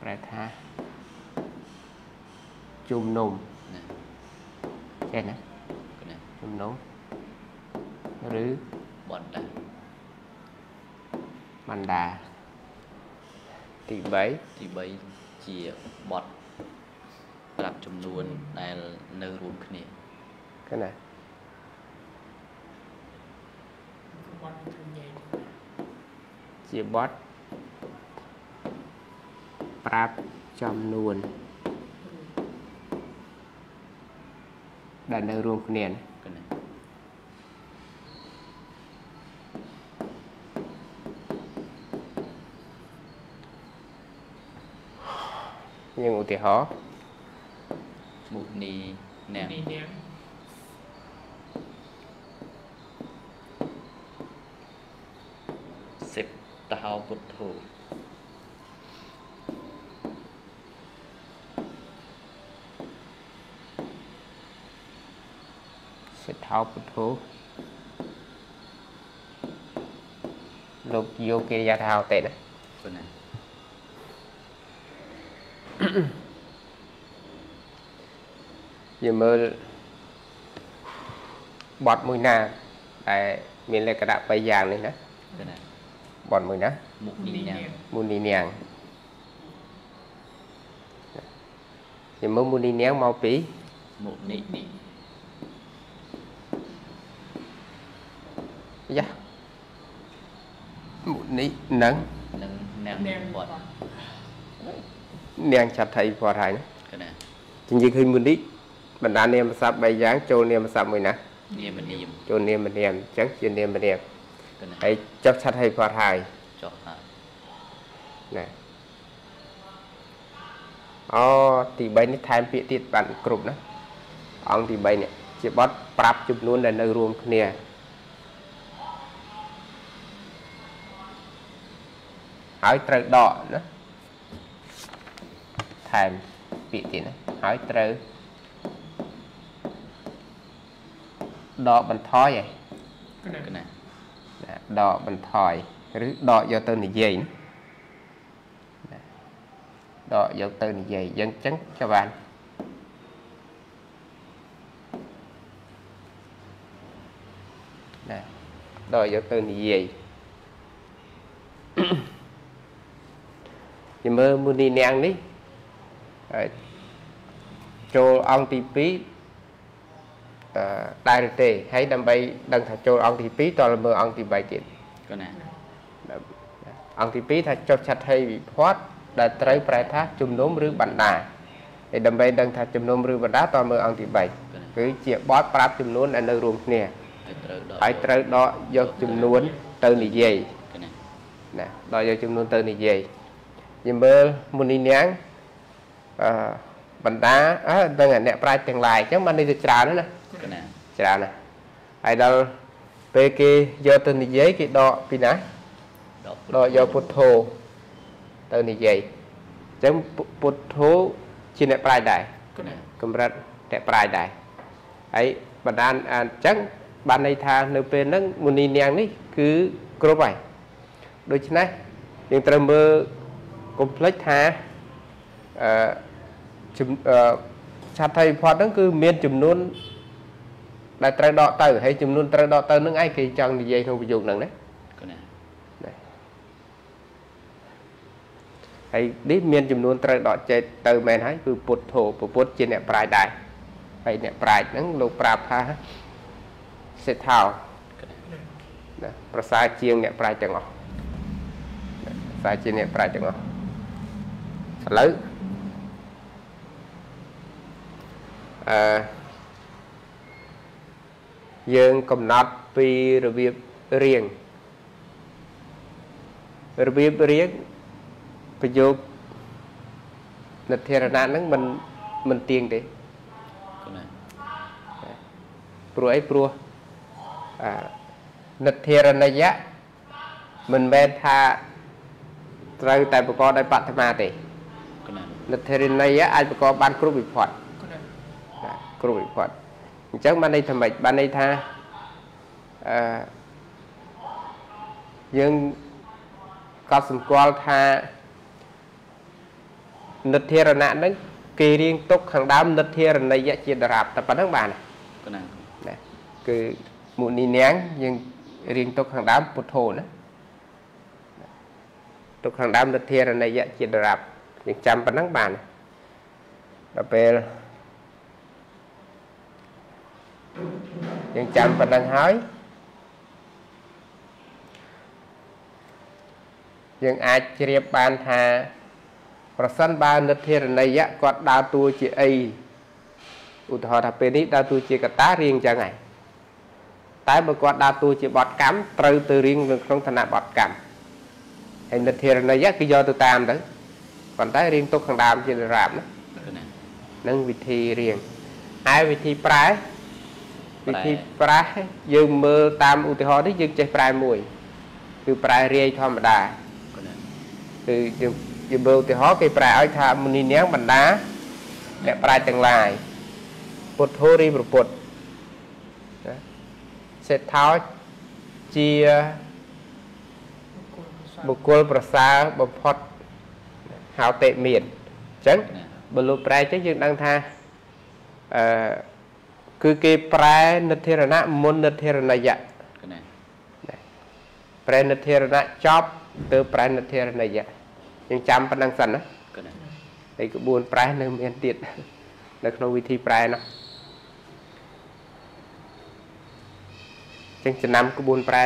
C: ប្រែថាជុំនុំ
D: ណា
C: ចេះណា
D: គឺណា
C: ជុំនុំឬ
D: បណ្ដា
C: បណ្ដា ទី3
D: ទី3ជាបទប្រាប់ចំនួនដែលនៅរួមគ្នា
C: គឺណា
B: បត់ទៅញែក
C: ជាបទប្រាប់ចំនួនដែលនៅរួមគ្នាណា
D: គឺណា
C: យើងឧទាហរណ៍
D: មុនីនាង
B: នេះនាង
D: សិបតហោពុទ្ធោ
C: សិទ្ធោពុទ្ធោលោកយកកិរិយាថាអតិណា
D: គឺណា
C: យើងមើលបទមួយណាដែលមានលក្ខណៈ3យ៉ាងនេះណា
D: គឺណា
C: បទមួយណា
D: មុនីនាង
C: មុនីនាងយើងមើលមុនីនាងមកពី
D: មុនី
B: នេះ
C: យ៉ាមុនីនឹង
D: និងនាង
B: នាង
D: ប
B: ប
D: ទ
B: ត់
C: នាងឆាត់ថៃពណ៌ហើយណា
D: គឺណា
C: ចឹងយើងឃើញមុនី បណ្ដានាមស័ព្ទ3យ៉ាងចូលនាមស័ព្ទមួយណា
D: នាមនាម
C: ចូលនាមនាមអញ្ចឹងជានាមនាម
D: គឺណា
C: ហើយចុះឆាត់ថៃពណ៌ហើយ
D: ចុះហើយ
C: ណាអូទី3នេះថែមពាក្យទៀតបានគ្រប់ណាអង្គទី3នេះជាបទប្រាប់ចំនួនដែលនៅរួមគ្នាហើយត្រូវដកណាថែមពាក្យទៀតណាហើយត្រូវ ដកបន្ថយឯង
B: cái này
D: កណា
C: ណាដកបន្ថយឬដកយកទៅនិយាយណាដកយកទៅនិយាយយ៉ាងចឹងក៏បានណាដកយកទៅនិយាយនិយាយមើលមុនីនាងនេះហើយចូលអង្គទី2អឺ ដែរឬទេហើយដើម្បីដឹងថាចូលអង្គទី2តើមើលអង្គទី3ទៀត
D: កណា
C: អង្គទី2ថាចុះឆដ្ឋីវិភ័តដែលត្រូវប្រែថាជំនុំឬបណ្ដាហើយដើម្បីដឹងថាជំនុំឬបណ្ដាតើមើលអង្គទី3គឺជាបទប្រាប់ចំនួនដែលនៅរួមគ្នា
D: ហើយត្រូវដក
C: ហើយត្រូវដកយកចំនួនទៅនិយាយក
D: ណា
C: ណាដកយកចំនួនទៅនិយាយយើងមើលមុនីនាងអឺបណ្ដាអើដឹងតែអ្នកប្រាជ្ញទាំងឡាយអញ្ចឹងបាននេះទៅច្រើនណាស់ណា
D: កណា
C: ច្រើនណាស់ហើយដល់ពេលគេយកទៅនិយាយគេដកពីណា
D: ដក
C: ដកយកពុទ្ធោទៅនិយាយអញ្ចឹងពុពុទ្ធោជាអ្នកប្រាជ្ញដែរ
D: កណា
C: កម្រិតអ្នកប្រាជ្ញដែរហើយបណ្ដានអញ្ចឹងបានន័យថានៅពេលហ្នឹងមុនីនាងនេះគឺគ្រប់ហើយដូច្នេះយើងត្រូវមើលកុំភ្លេចថាអឺជំអឺឆាត់ថៃវិផតហ្នឹងគឺមានចំនួន ដែលត្រូវដកទៅហើយចំនួនត្រូវដកទៅហ្នឹងឯងគេចង់និយាយក្នុងប្រយោគហ្នឹងណា
D: កណា
C: ហើយនេះមានចំនួនត្រូវដកចេតទៅមែនហើយគឺពុទ្ធោពពុទ្ធជាអ្នកប្រាជ្ញដែរហើយអ្នកប្រាជ្ញហ្នឹងលោកប្រាប់ថាសិទ្ធោ
D: កណា
C: ណាប្រសើរជាងអ្នកប្រាជ្ញទាំងអស់ណាប្រសើរជាងអ្នកប្រាជ្ញទាំងអស់ឥឡូវអឺ យើងកំណត់ពីរបៀបរៀងរបៀបរៀងប្រយោគនិធិរណៈហ្នឹងមិនមិនទៀងទេ
D: កណា
C: ព្រោះអីព្រោះអានិធិរណយៈមិនមែនថាត្រូវតែប្រកបដោយបឋមាទេ
D: កណា
C: និធិរណយៈអាចប្រកបបានគ្រប់វិភ័ត
B: cái này
C: ណាគ្រប់វិភ័ត អញ្ចឹងបានន័យថាម៉េចបានន័យថាអឺយើងក៏សម្គាល់ថានិធិរណៈហ្នឹងគេរៀងទុកខាងដើមនិធិរណយៈជាដរាបតែប៉ុណ្្នឹងបានណា
D: កណា
C: ណាគឺមុនីនាងយើងរៀងទុកខាងដើមពុទ្ធោណាទុកខាងដើមនិធារណយៈជាដរាប់យើងចាំប៉ុណ្ណឹងបានដល់ពេល យើងចាំប៉ុណ្ណឹងហើយយើងអាចជ្រាបបានថាប្រសិនបើនិធារណយៈគាត់ដើរតួជាអីឧទាហរណ៍ថាពេលនេះដើរតួជាកតារៀងចឹងហើយតែបើគាត់ដើរតួជាបតកម្មត្រូវទៅរៀងនៅក្នុងឋានៈបតកម្មហើយនិធារណយៈគឺយកទៅតាមទៅប៉ុន្តែរៀងទុកខាងដើមជារាបណា
D: កណា
C: នឹងវិធីរៀងហើយវិធីប្រែ វិធីប្រែយើងមើលតាមឧទាហរណ៍នេះយើងចេះប្រែមួយ គឺប្រែរាយធម្មតា
D: កណា
C: គឺយើងយើងមើលឧទាហរណ៍គេប្រែឲ្យថាមុនីនាងបណ្ដាអ្នកប្រាជ្ញទាំងឡាយពុទ្ធោរីប្រពុតណាសេដ្ឋោជា
B: một cô sao
C: បុគ្គលប្រសើរបំផុតហៅតេមានអញ្ចឹង
D: កណា
C: បើលោកប្រែអញ្ចឹងយើងដឹងថាអឺ គឺគេប្រែនិធិរណៈមុននិធិរណយៈ
D: កណា
C: ប្រែនិធិរណៈចប់ទៅប្រែនិធិរណយៈយើងចាំប៉ុណ្្នឹងសិនណា
D: កណា
C: ហើយក្បួនប្រែនៅមានទៀតនៅក្នុងវិធីប្រែនោះចឹងចំណាំក្បួនប្រែ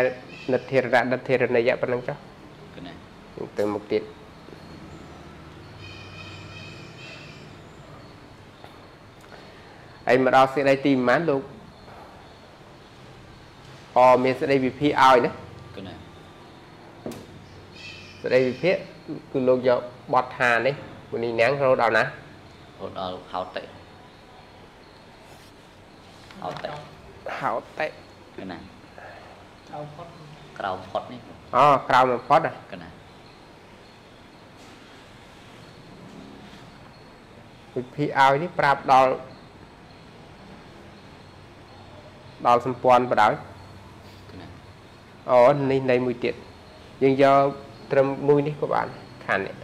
C: និធិរណៈនិធិរណយៈប៉ុណ្្នឹងចុះ
D: កណា
C: យើងទៅមុខទៀត ហើយមកដល់សេចក្តីទីប្រហែលលោកអមានសេចក្តីវិភាគឲ្យណា
D: គណា
C: សេចក្តីវិភាគគឺលោកយកបត់ថានេះមុនីណាំងរហូតដល់ណា
D: រហូតដល់ហោតិហោតិ
C: ហោតិ
D: គណា
B: ក្រោមផុត
D: ក្រោមផុតនេះ
C: អូក្រោមផុត
D: គណា
C: វិភាគឲ្យនេះប្រាប់ដល់ ដល់សម្ព័ន្ធបដ ாய்
D: កណា
C: អូនេះនៃមួយទៀតយើងយកត្រឹមមួយនេះក៏បានខាននេះ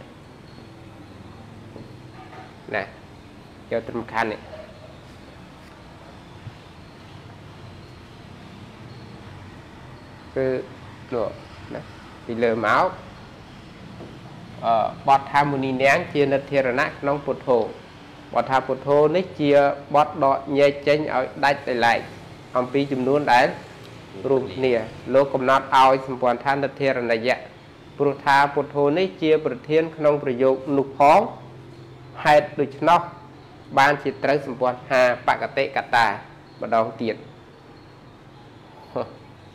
C: ណាយកត្រឹមខាននេះគឺនោះណាពីលើមកអឺបទថាមុនីនាង ជានិធិរណៈក្នុងពុទ្ធោបទថាពុទ្ធោនេះជាបទដកញែកចេញឲ្យដាច់ដោយឡែក អំពីចំនួនដែលរួមគ្នាលោកកំណត់ឲ្យសម្ព័ន្ធឋានធិរណយៈព្រោះថាពុទ្ធោនេះជា ប្រធាន ក្នុងប្រយោគនោះផងហេតុដូច្នោះបានជាត្រូវសម្ព័ន្ធថាបកតិកតាម្ដងទៀត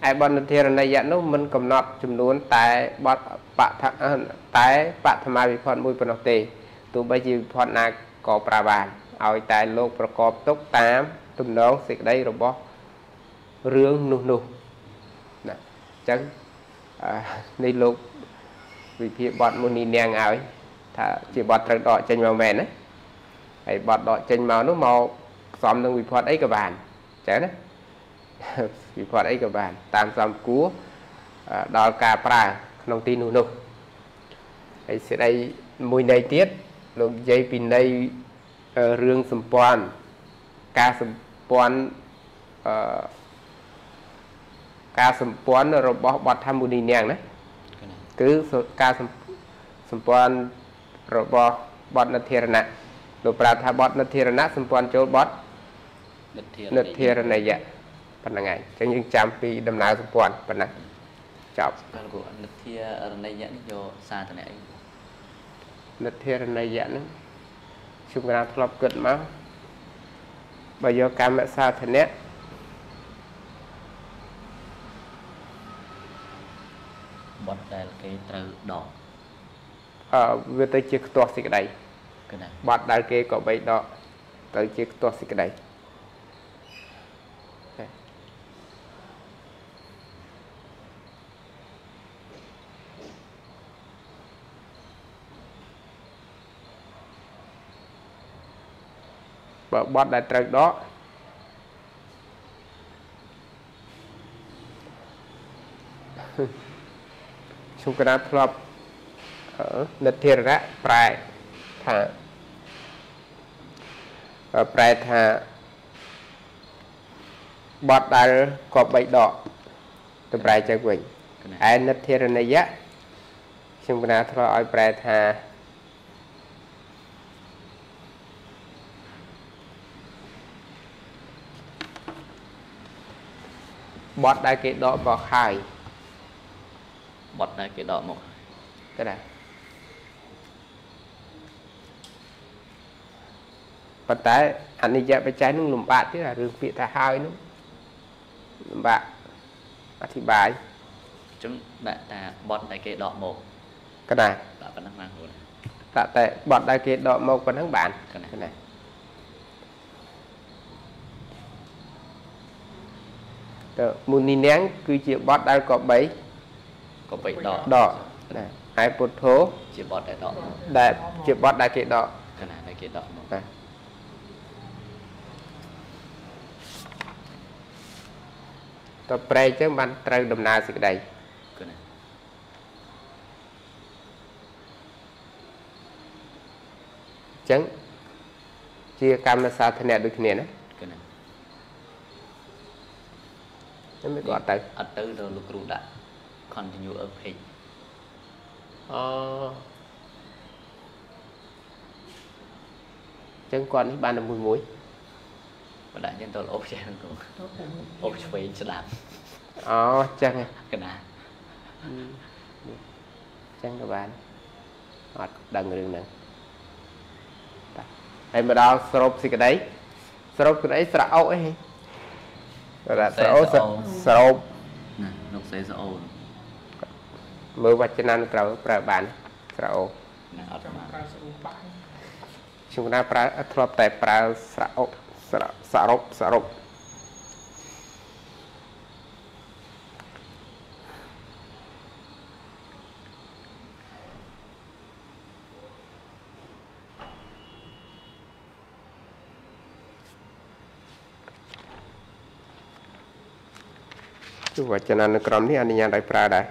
C: ឯបនធិរណយៈនោះមិនកំណត់ចំនួន តែបទបថតែបឋមាវិភ័ណ្ឌមួយប៉ុណ្ណោះទេទោះបីជាវិភ័ណ្ឌណាក៏ប្រើបានឲ្យតែលោកប្រកបទុកតាមទំនងសេចក្តីរបស់ រឿងនោះនោះណាអញ្ចឹងអឺនេះលោកវិភាគបត់មុនីនាងឲ្យថាជាបត់ត្រូវដកចេញមកមែនណាហើយបត់ដកចេញមកនោះមកផ្សំនឹងវិភ័ត្តអីក៏បានអញ្ចឹងណាវិភ័ត្តអីក៏បាន តាមសំគួរអឺដល់ការប្រើក្នុងទីនោះនោះហើយសេចក្តីមួយនៃទៀតលោកនិយាយពីនៃអឺរឿងសម្ព័ន្ធការសម្ព័ន្ធអឺ ការសម្ព័ន្ធរបស់បទធម្មមុនីនាងណា
D: កណា
C: គឺការសម្សម្ព័ន្ធរបស់បទនិធិរណៈលោកប្រាប់ថាបទនិធិរណៈសម្ព័ន្ធចូលបទ
D: និធិ
C: និធិរណយៈប៉ុណ្្នឹងហើយអញ្ចឹងយើងចាំពីដំណើរសម្ព័ន្ធប៉ុណ្ណាចប់
D: គាត់គូនិធិរណយៈនេះយកសាធនៈអី
C: និធិរណយៈហ្នឹងខ្ញុំកណាធ្លាប់គិតមកបើយកកម្មសាធនៈ
D: បត់ដែលគេត្រូវដក
C: អឺវាទៅជាខ្ទាស់សេចក្តី
D: កណា
C: បទដែលគេក៏បីដកទៅជាខ្ទាស់សេចក្តីបើបទដែលត្រូវដក ខ្ញុំកណាធ្លាប់អឺនិធិរៈប្រែថាអឺប្រែថាបទដែលក៏បីដកទៅប្រែចឹងវិញ
D: កណា
C: ឯនិធិរណយៈខ្ញុំកណាធ្លាប់ឲ្យប្រែថាបទដែលគេដកមកហើយ
D: បត់ដែលគេដកមក
C: ទៅដែរប៉ុន្តែអនិច្ចបច្ច័យនឹងលំបាកទៀតអារឿងពាក្យថាហើយនោះលំបាកអធិប្បាយ
D: អញ្ចឹងដាក់ថាបត់ដែលគេដកមក
C: កណា
D: ដាក់ប៉ុណ្ណឹងបានគ្រូណា
C: តែតែបទដែលគេដកមកប៉ុណ្ណឹងបានក
D: ណា
C: កណាតើមុនីនាងគឺជាបទដែលក៏បី
D: ក៏បីដក
C: ដកណាហើយពុទ្ធោ
D: ជាបត់ដែលដកមក
C: ដែលជាបទដែលគេដក
D: កណាដែលគេដកមក
C: ណាតើប្រែកចឹងបានត្រូវដំណើរសេចក្តី
D: កណា
C: អញ្ចឹងជាកម្មសាធនៈដូចគ្នាណា
D: កណា
C: ខ្ញុំមិនគាត់ទៅ
D: អត់ទៅដល់លោកគ្រូដាក់ continue a page
C: អូអញ្ចឹងគាត់នេះបានតែមួយមួយ
D: បដាក់យើងទៅអូបចេះគ្រូអូបឆ្វេងស្ដាប់
C: អូអញ្ចឹងហ៎
D: កណា
C: អញ្ចឹងក៏បានអត់ដឹងរឿងហ្នឹងតាហើយមកដល់សរុបសេចក្តីសរុបសេចក្តីស្រៈអុអីហ៎គាត់ថាស្រៈអុសសរុប
D: ណាលោកសេសអូន
C: មើលវចនានុក្រមប្រើបានក្រអូ
D: នឹងអត់បាន
B: ប្រើស្រួលបាយ
C: ខ្ញុំណាប្រើធ្លាប់តែប្រើស្រអុកស្រសរុបសរុបវចនានុក្រមនេះអនុញ្ញាតឲ្យប្រើដែរ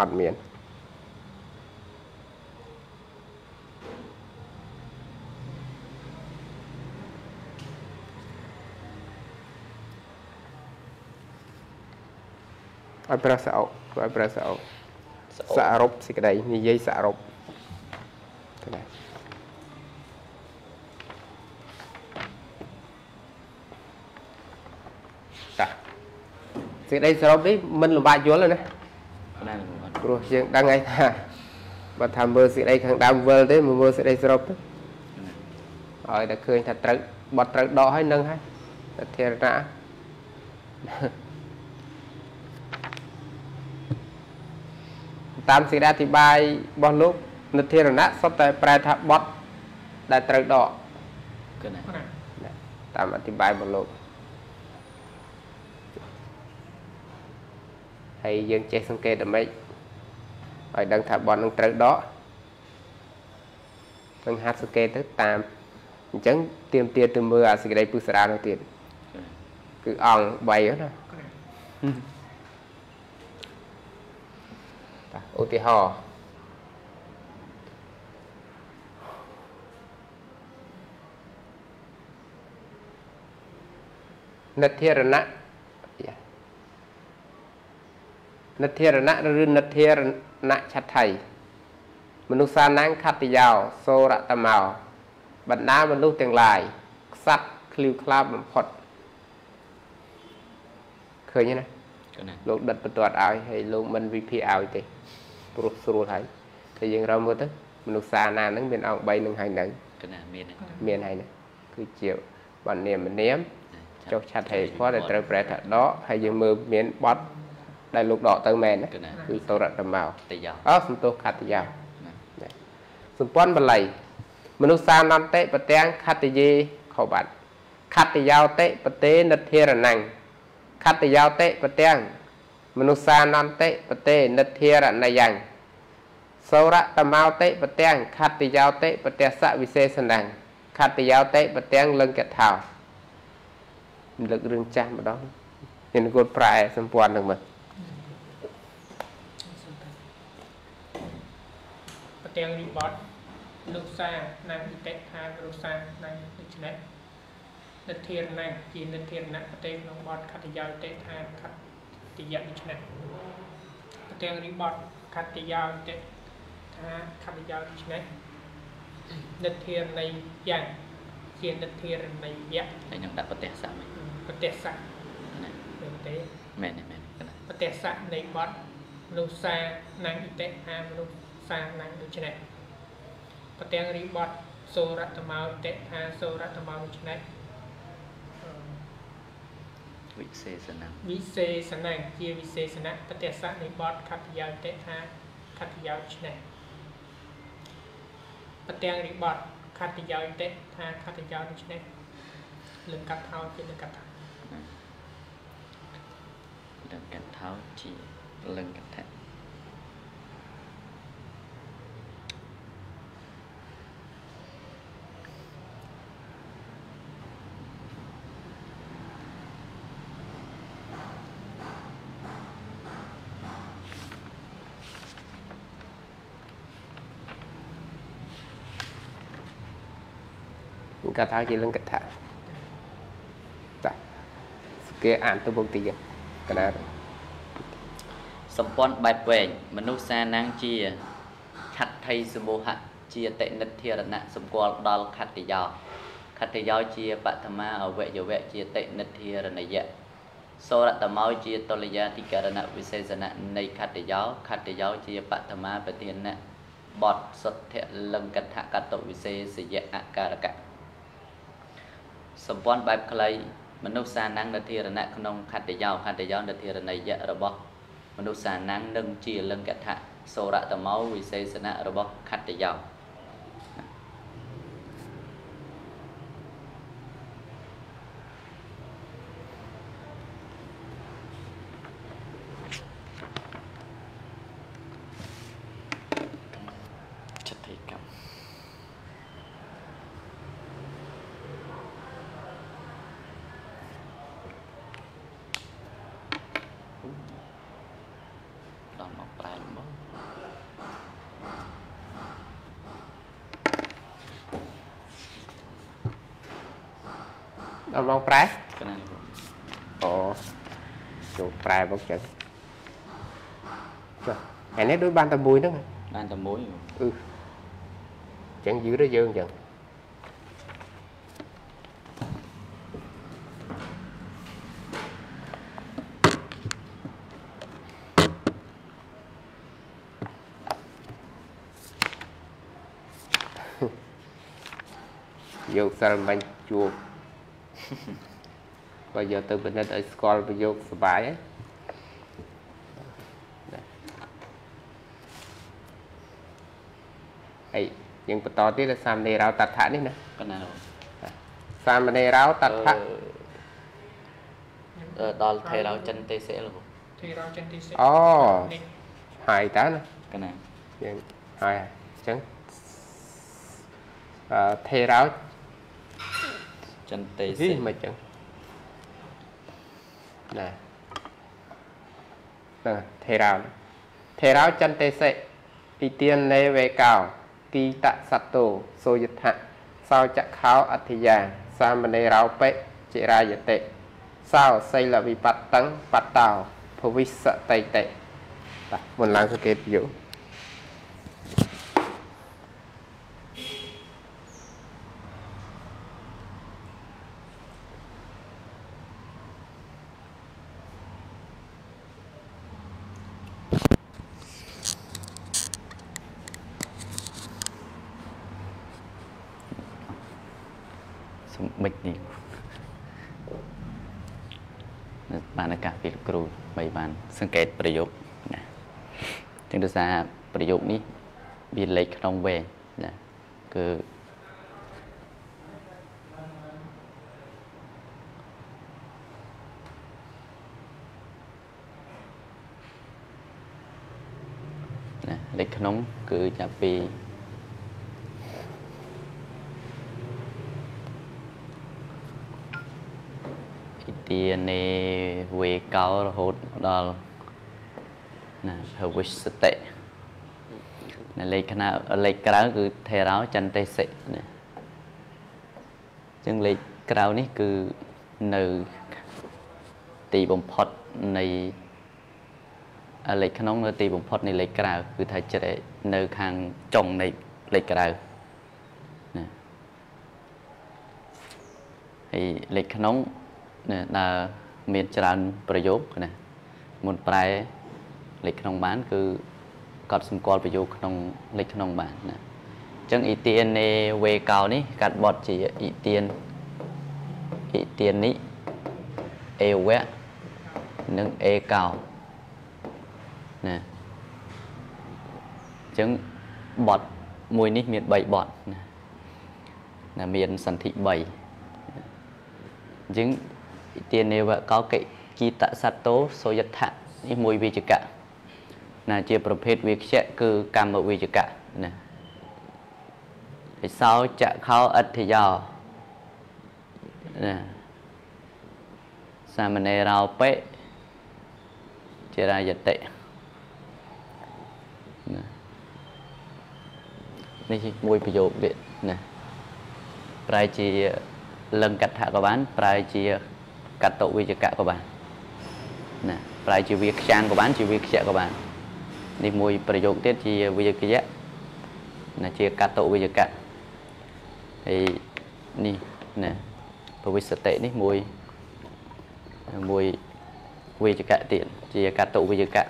C: អត់មាន ឲ្យប្រើសអុឲ្យប្រើសអុសរុបសេចក្តីនិយាយសរុបទៅណាតាសេចក្តីសរុបនេះមិនលំបាកយល់ទេណា
D: កណាលោកគ្រូ
C: ព្រោះយើងដឹងហើយថាបើថាមើលសេចក្តីខាងដើមវិលទេមកមើលសេចក្តីសរុបទៅឲ្យតែឃើញថាត្រូវបត់ត្រូវដកហើយនឹងហើយតែធារណៈ តាមសេចក្តីអធិប្បាយរបស់លោកនិធារណៈសុទ្ធតែប្រែថាបត់ដែលត្រូវដក
D: កណា
B: ណា
C: តាមអធិប្បាយរបស់លោកហើយយើងចេះសង្កេតដើម្បីឲ្យដឹងថាបននឹងត្រូវដកនឹងហាត់សង្កេតទៅតាមអញ្ចឹងទៀមទាទៅមើលអាសេចក្តីពុស្រានោះទៀតគឺអង្គ3ហ្នឹងណា
B: ណា
C: តា ឧទាហរណ៍និធិរណៈយ៉ានិធិរណៈឬនិធិរណៈឆដ្ឋៃមនុស្សសានាងខត្តយោសូរតមោបណ្ដាមនុស្សទាំងឡាយខ្សាត់ឃ្លីវខ្លាបបំផុតឃើញទេណា
D: កណា
C: លោកដិតបន្ទាត់ឲ្យហើយលោកមិនវិភាគឲ្យទេ ព្រោះស្រួលហើយតែយើងរកមើលទៅមនុស្សសាណាហ្នឹងមានអង្គ3នឹងហើយនៅ
D: កណាមានទេ
C: មានហើយណាគឺជាបណ្នាមនាមចុះឆាត់ហេតុផលដែលត្រូវប្រែថាដកហើយយើងមើលមានបត់ដែលលោកដកទៅមែនណា
D: កណា
C: គឺតរតមក
D: តយោ
C: អោសន្ទោសខត្តយោ
D: ណា
C: សម្ព័ន្ធបល័យមនុស្សសានន្តិប្រទាំងខត្តយេខោបាត់ខត្តយោតិប្រទេនិធិរណੰខត្តយោតិប្រទាំង មនុស្សសានន្តិប្រទេនិធិរណយ៉ាងសោរតមោតិប្រទាំងខត្តយោតិប្រទសវិសេសណੰខត្តយោតិប្រទាំងលង្កថោរំលឹករឿងចាស់ម្ដងមានគោលប្រែសម្ព័ន្ធនឹងមើល
B: ប្រទាំងរីបតលោកសាណាំអ៊ីតិថាលោកសាណាំដូច្នេះនិធារណៈជានិធារណៈប្រទេសក្នុងបតខត្តយោតិថាខត្ត យៈដូច្នេះប្រទាំងរីបតខត្តយោតិថាខត្តយោដូច្នេះនិធារណីយ៉ាងជានិធារណីយៈ
D: ហើយនឹងដាក់ប្រទេសសាមិញ
B: ប្រទេសស័ក
D: ណា
B: មែនទេ
D: មែនទេមែនទេកណា
B: ប្រទេសស័កនៃបត់មនុស្សសាណាំងអ៊ីតិអាមនុស្សសាណាំងដូច្នេះប្រទាំងរីបត់សូរតមោអ៊ីតិអាសូរតមោដូច្នេះអឺ
D: វិសេសនំ
B: វិសេសនៈជាវិសេសនៈប្រទេសស័កនៃបត់ខត្តយោអ៊ីតិថាខត្តយោដូច្នេះប្រទាំងរីបត់ខត្តយោអ៊ីតិថាខត្តយោដូច្នេះលឹងកាត់ថោជាលឹងកាត់ថោ
D: លង្កថោជាលង្កថៈ
C: គាត់ថាជាលង្កថាតាគេអានទៅមុខទីកណ្ដាល
D: សម្ព័ន្ធបែបវែងមនុស្សសានាងជាខដ្ឋីសមោហៈជាតិនិធិរណៈសម្គាល់ដល់ខត្តយោខត្តយោជាបឋមាអវយវៈជាតិនិធិរណយៈសូរតមោជាតលយាធិករណៈវិសេសណៈនៃខត្តយោខត្តយោជាបឋមាបទានៈបតសុទ្ធលង្កថកតវិសេសយៈអការកៈ សម្ព័ន្ធបែបខ្លីមនុស្សសានាងនិធិរណៈក្នុងខត្តយោខត្តយោនិធិរណយៈរបស់មនុស្សសានាងនឹងជាលង្កថៈសូរតមោវិសេសណៈរបស់ខត្តយោចតិកម្ម
C: ដល់ម៉ោងប្រែ
D: កណាលោក
C: អូចូលប្រែមកចឹងចុះថ្ងៃនេះដូចបានតែមួយហ្នឹង
D: បានតែមួយ
C: អឺចឹងយឺទៅយើងចឹងយកសិលមិញជួប បើយកទៅពិនិត្យឲ្យស្គាល់ប្រយោគសុបាយហើយហើយយើងបន្តទៀតដល់សាមណេរោតដ្ឋៈនេះណា
D: កណាលោក
C: សាមណេរោតដ្ឋៈ
D: អឺដល់ថេរោចិនទេសិលោក
B: ធីរោចិនទីសិ
C: អូ
B: នេះ
C: ហើយតើណា
D: កណា
C: យើងហើយអញ្ចឹងអឺថេរោ
D: ចិនទេ
C: ហី
D: សិ
C: មិនចឹងណាហ្នឹងថេរោថេរោចន្ទេសិអ៊ីទៀននេវេកោគីតសតោសូយថៈសោចខោអធិយា សាមណេរោបិចិរាយតិសោសីលវិបត្តੰបតោភវិសតិតិបាទមុនឡើងសង្កេតយោ
D: សំបិចនេះបានឱកាសពីលោកគ្រូបីបាន សង្កេតប្រយោគណាចឹងដោយសារប្រយោគនេះវាលេខក្នុងវែងណាគឺណាលេខក្នុងគឺចាប់ពី អ៊ីទានេវេកោរហូតដល់ណាភវិសតិណា លេខខ្នើលេខក្រៅគឺថេរោចន្ទេសិណាចឹងលេខក្រៅនេះគឺនៅទីបំផុតនៃអាលេខក្នុងនៅទីបំផុតនៃលេខក្រៅគឺថាជ្រែកនៅខាងចុងនៃលេខក្រៅណាហើយលេខក្នុងណាដើរមានច្រើនប្រយោគណាមុនប្រែលេខក្នុងបានគឺ កត់សម្គាល់ប្រយោគក្នុងលេខក្នុងបានណាអញ្ចឹងអ៊ីទៀននេវេកោនេះកាត់បត់ជាអ៊ីទៀនអ៊ីទៀននេះអេវៈនិងអេកោណាអញ្ចឹងបត់មួយនេះមាន3បត់ណាណាមានសន្ធិ3អញ្ចឹងទានេវកោកិគីតសតោសូយថៈនេះមួយវិជកៈ ណាជាប្រភេទវាខ្យៈគឺកម្មវិជកៈណាហើយសោចខោអដ្ឋយោណាសាមណេរោបិជារាយតិណានេះជាមួយប្រយោគទៀតណាប្រែជាលឹងកថាក៏បាន ប្រែជាកតវិជ្ជកក៏បានណាប្រែជាវាខ្ចាំងក៏បានជាវាខ្យៈក៏បាន នេះមួយប្រយោគទៀតជាវិជ្ជយៈណាជាកតវិជ្ជកៈហើយនេះណាពវិសតិនេះមួយមួយវិជ្ជកៈទៀតជាកតវិជ្ជកៈ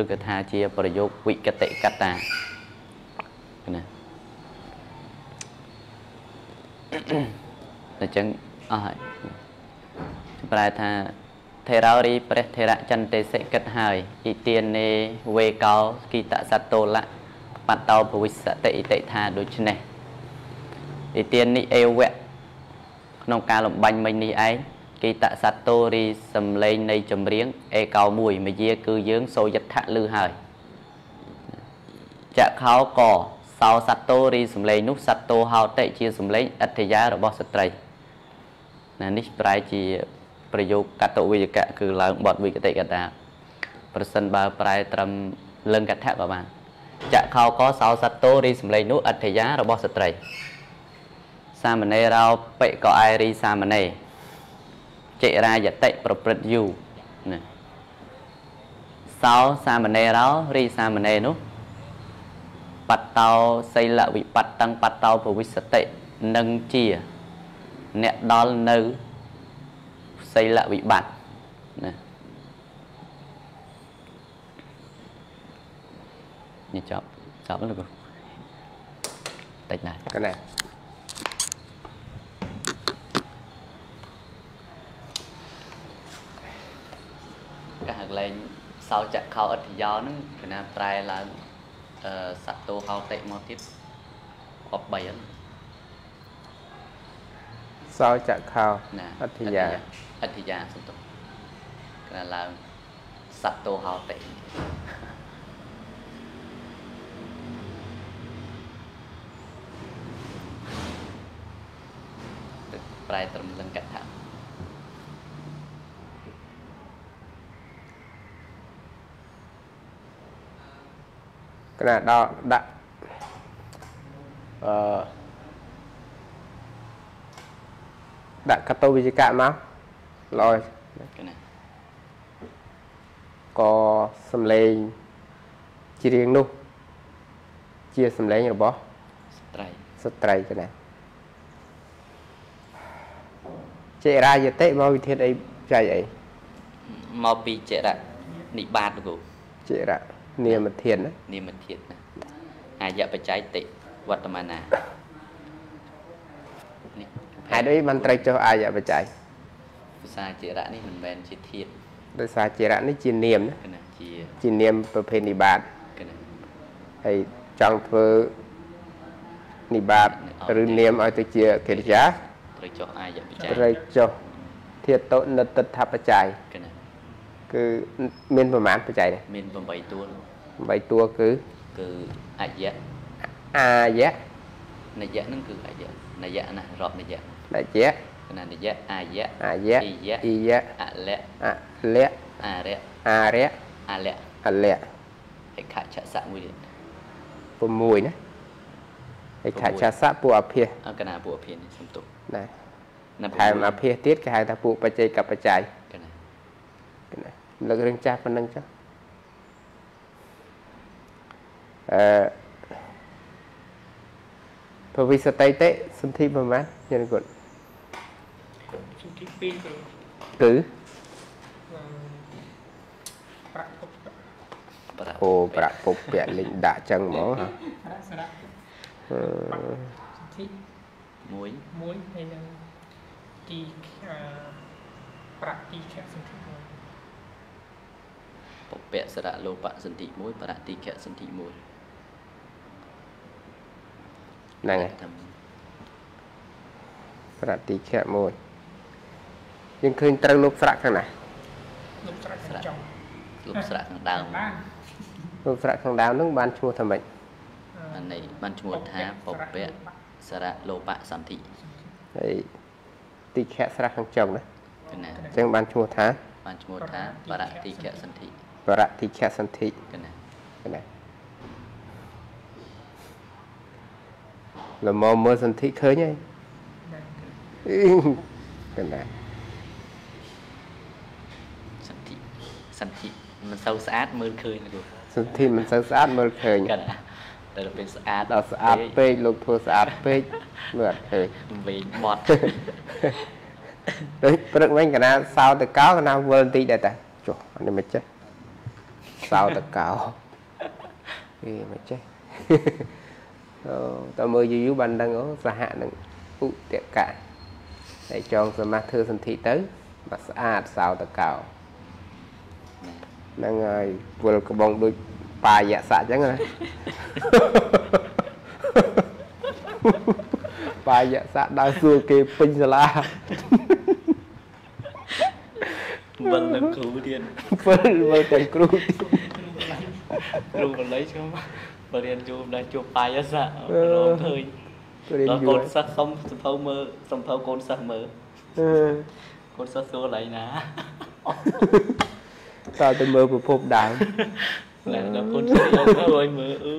D: ឬក៏ថាជាប្រយោគវិកតិកតាណាអញ្ចឹងអស់ហើយប្រែថា ថេរោរីព្រះថេរៈចន្ទេសិកិតហើយអ៊ីទានេវេកោគីតសតោលៈបតោភវិសតិអិតិថាដូច្នេះអ៊ីទាននេះអេវៈក្នុងការលំបាញ់មិញនេះឯងគីតសតោរីសំឡេងនៃចម្រៀងអេកោ1មយាគឺយើងសូយដ្ឋៈលឺហើយចខោកសោសតោរីសំឡេងនោះសតោហោតិជាសំឡេងអត្ថយារបស់ស្ត្រីណានេះប្រែជា ប្រយោគកតវិយកៈគឺឡើងបទវិកតិកតាប្រសិនបើប្រែត្រឹមលឹងកថាក៏បានចខោកសោសតោរីសំឡេងនោះអត្ថយារបស់ស្ត្រី សាមណេរោបិកោអៃរីសាមណេរចេរាយតិប្រព្រឹត្តយូរណាសោសាមណេរោរីសាមណេរនោះបតតោសីលវិបត្តੰបតតោពវិសតិនឹងជា អ្នកដល់នៅ សីលវិបត្តិណានេះចប់ចប់លោកតិចណាស់
C: កណែ
D: កាកន្លែងសោចៈខោអធិយោហ្នឹងគេណាប្រែឡើងអឺសត្វតោហោតិមកទៀតអប3ហ្នឹង
C: សោចៈខោ
D: ណា
C: អធិយា
D: អធិយាសំទុកគេណាឡើងសត្វតោហោតិប្រែត្រឹមលង្កថា
C: កណែដល់ដាក់អឺដាក់កតោវិជ្ជកៈមក ល្អ
D: គេណា
C: ក៏សំឡេងច្រៀងនោះ ជាសំឡេងរបស់
D: ស្ត្រី
C: ស្ត្រីកណែចេរាយតិមកវិធានអីចែកអី
D: មកពីចរៈនិបាតលោកគ្រូ
C: ចេរៈនាមធានណា
D: និមិត្តធាតុណាអាយបច្ច័យតិវត្តមានានេះ
C: ហេតុអីបានត្រូវចុះអាយបច្ច័យ
D: ភាសាចរៈនេះមិនមែនជាធាតុ
C: ដោយសារចេរៈនេះជានាមណា
D: គេណាជា
C: ជានាមប្រភេទនិបាត
D: គេណា
C: ហើយចង់ធ្វើនិបាតឬនាមឲ្យទៅជាកិរិយា
D: ត្រូវចុះអាយបច្ច័យ
C: ត្រូវចុះធាតុនិតិដ្ឋបច្ច័យ
D: គេណា
C: គឺមានប្រមាណបច្ច័យនេះ
D: មាន8តួលោក
C: 8តួគឺ
D: គឺអយៈ
C: អាយៈ
D: នយៈហ្នឹងគឺអយៈនយៈណារាប់នយៈ
C: ដច្ចៈ
D: គេណានយៈអាយៈ
C: អាយៈ
D: អ៊ីយៈ
C: អ៊ីយៈ
D: អលៈ
C: អលៈ
D: អរៈ
C: អារៈ
D: អលៈ
C: អលៈ
D: ហើយខច្ឆសៈមួយទៀត
C: 6ណាឯកឆាសៈពួកអភិស
D: អកណាពួកអភិនសំទុក
C: ណា
D: ណា
C: ថែមអភិសទៀតគេហៅថាពួកបច្ចេកបច្ច័យ
D: គេណា
C: គេណាលើករឿងចាស់ប៉ុណ្្នឹងចុះអឺពវិសតិតិសន្ធិប្រមាណញាតិគុណ
B: ជំ ទី2គឺ
C: គឺ
B: ប្រាក់ពុក
D: ប្រា
C: អូប្រាក់ពុកពាក់លេងដាក់ចឹងហ្មងហ៎
B: ប្រាក់សារៈ
C: អឺ
B: សន្ធិ
D: មួយ
B: មួយហើយនឹងទីអឺប្រាក់ទីខៈសន្ធិមួយ
D: ពពៈសរៈលោបៈសន្ធិមួយបរតិខៈសន្ធិមួយ
C: ហ្នឹងហើយ
D: តាម
C: ប្រតិខៈមួ យយើងឃើញត្រូវលុបស្រៈខាងណា
B: លោកស្រៈខាងចុង
D: លុបស្រៈខាងដើម
B: បាន
C: លុបស្រៈខាងដើមហ្នឹងបានឈ្មោះថាម៉េច
D: អានេះបានឈ្មោះថាពពៈសរៈលោបៈសន្ធិ
C: ហើយតិខៈស្រៈខាងចុងណា
D: គេណា
C: អញ្ចឹងបានឈ្មោះថា
D: បានឈ្មោះថាបរតិខៈសន្ធិ
C: បរតិខៈសន្ធិ
D: គេណា
C: ណាលមមមើលសន្ធិឃើញហើយកណា
D: សន្ធិ សន្ធិមិនសូវស្អាតមើលឃើញលោកគ្រូ
C: សន្ធិមិនសូវស្អាតមើលឃើញ
D: គេណាតែដល់ពេលស្អាត
C: ដល់ស្អាតពេកលោកធ្វើស្អាតពេកមើលអត់ឃើញ
D: វិញបត់
C: ដូចព្រឹកវិញកណាសោតកោកណាវិលបន្តិចដែរតាចុះអានេះមិនចេះសោតកោអេមិនចេះអូតើមើលយូរយូរបានដឹងអូសហនឹងឧតកៈហើយចងសមាធិធ្វើសន្ធិទៅមកស្អាតសោតកោ ហ្នឹងហើយវិលកបងដូចបាយៈស័កអញ្ចឹងណាបាយៈស័កដើរសួរគេពេញសាលា
D: វិលនឹងគ្រូទៀត
C: វិលវិលទាំងគ្រូ
D: គ្រូបល័យឈ្មោះបរៀនជួបដល់ជួបបាយអសៈរងឃើញ
C: រៀន
D: ដល់
C: យូ
D: កូ
C: រ
D: នសិស្សសុំសំភៅមើលសំភៅកូនសិស្សមើល
C: អឺ
D: កូនសិស្សសួរឡៃណា
C: តើទៅមើលប្រភពដើម
D: ឡើងដល់កូនសិស្សយកទៅឲ្យមើលអឺ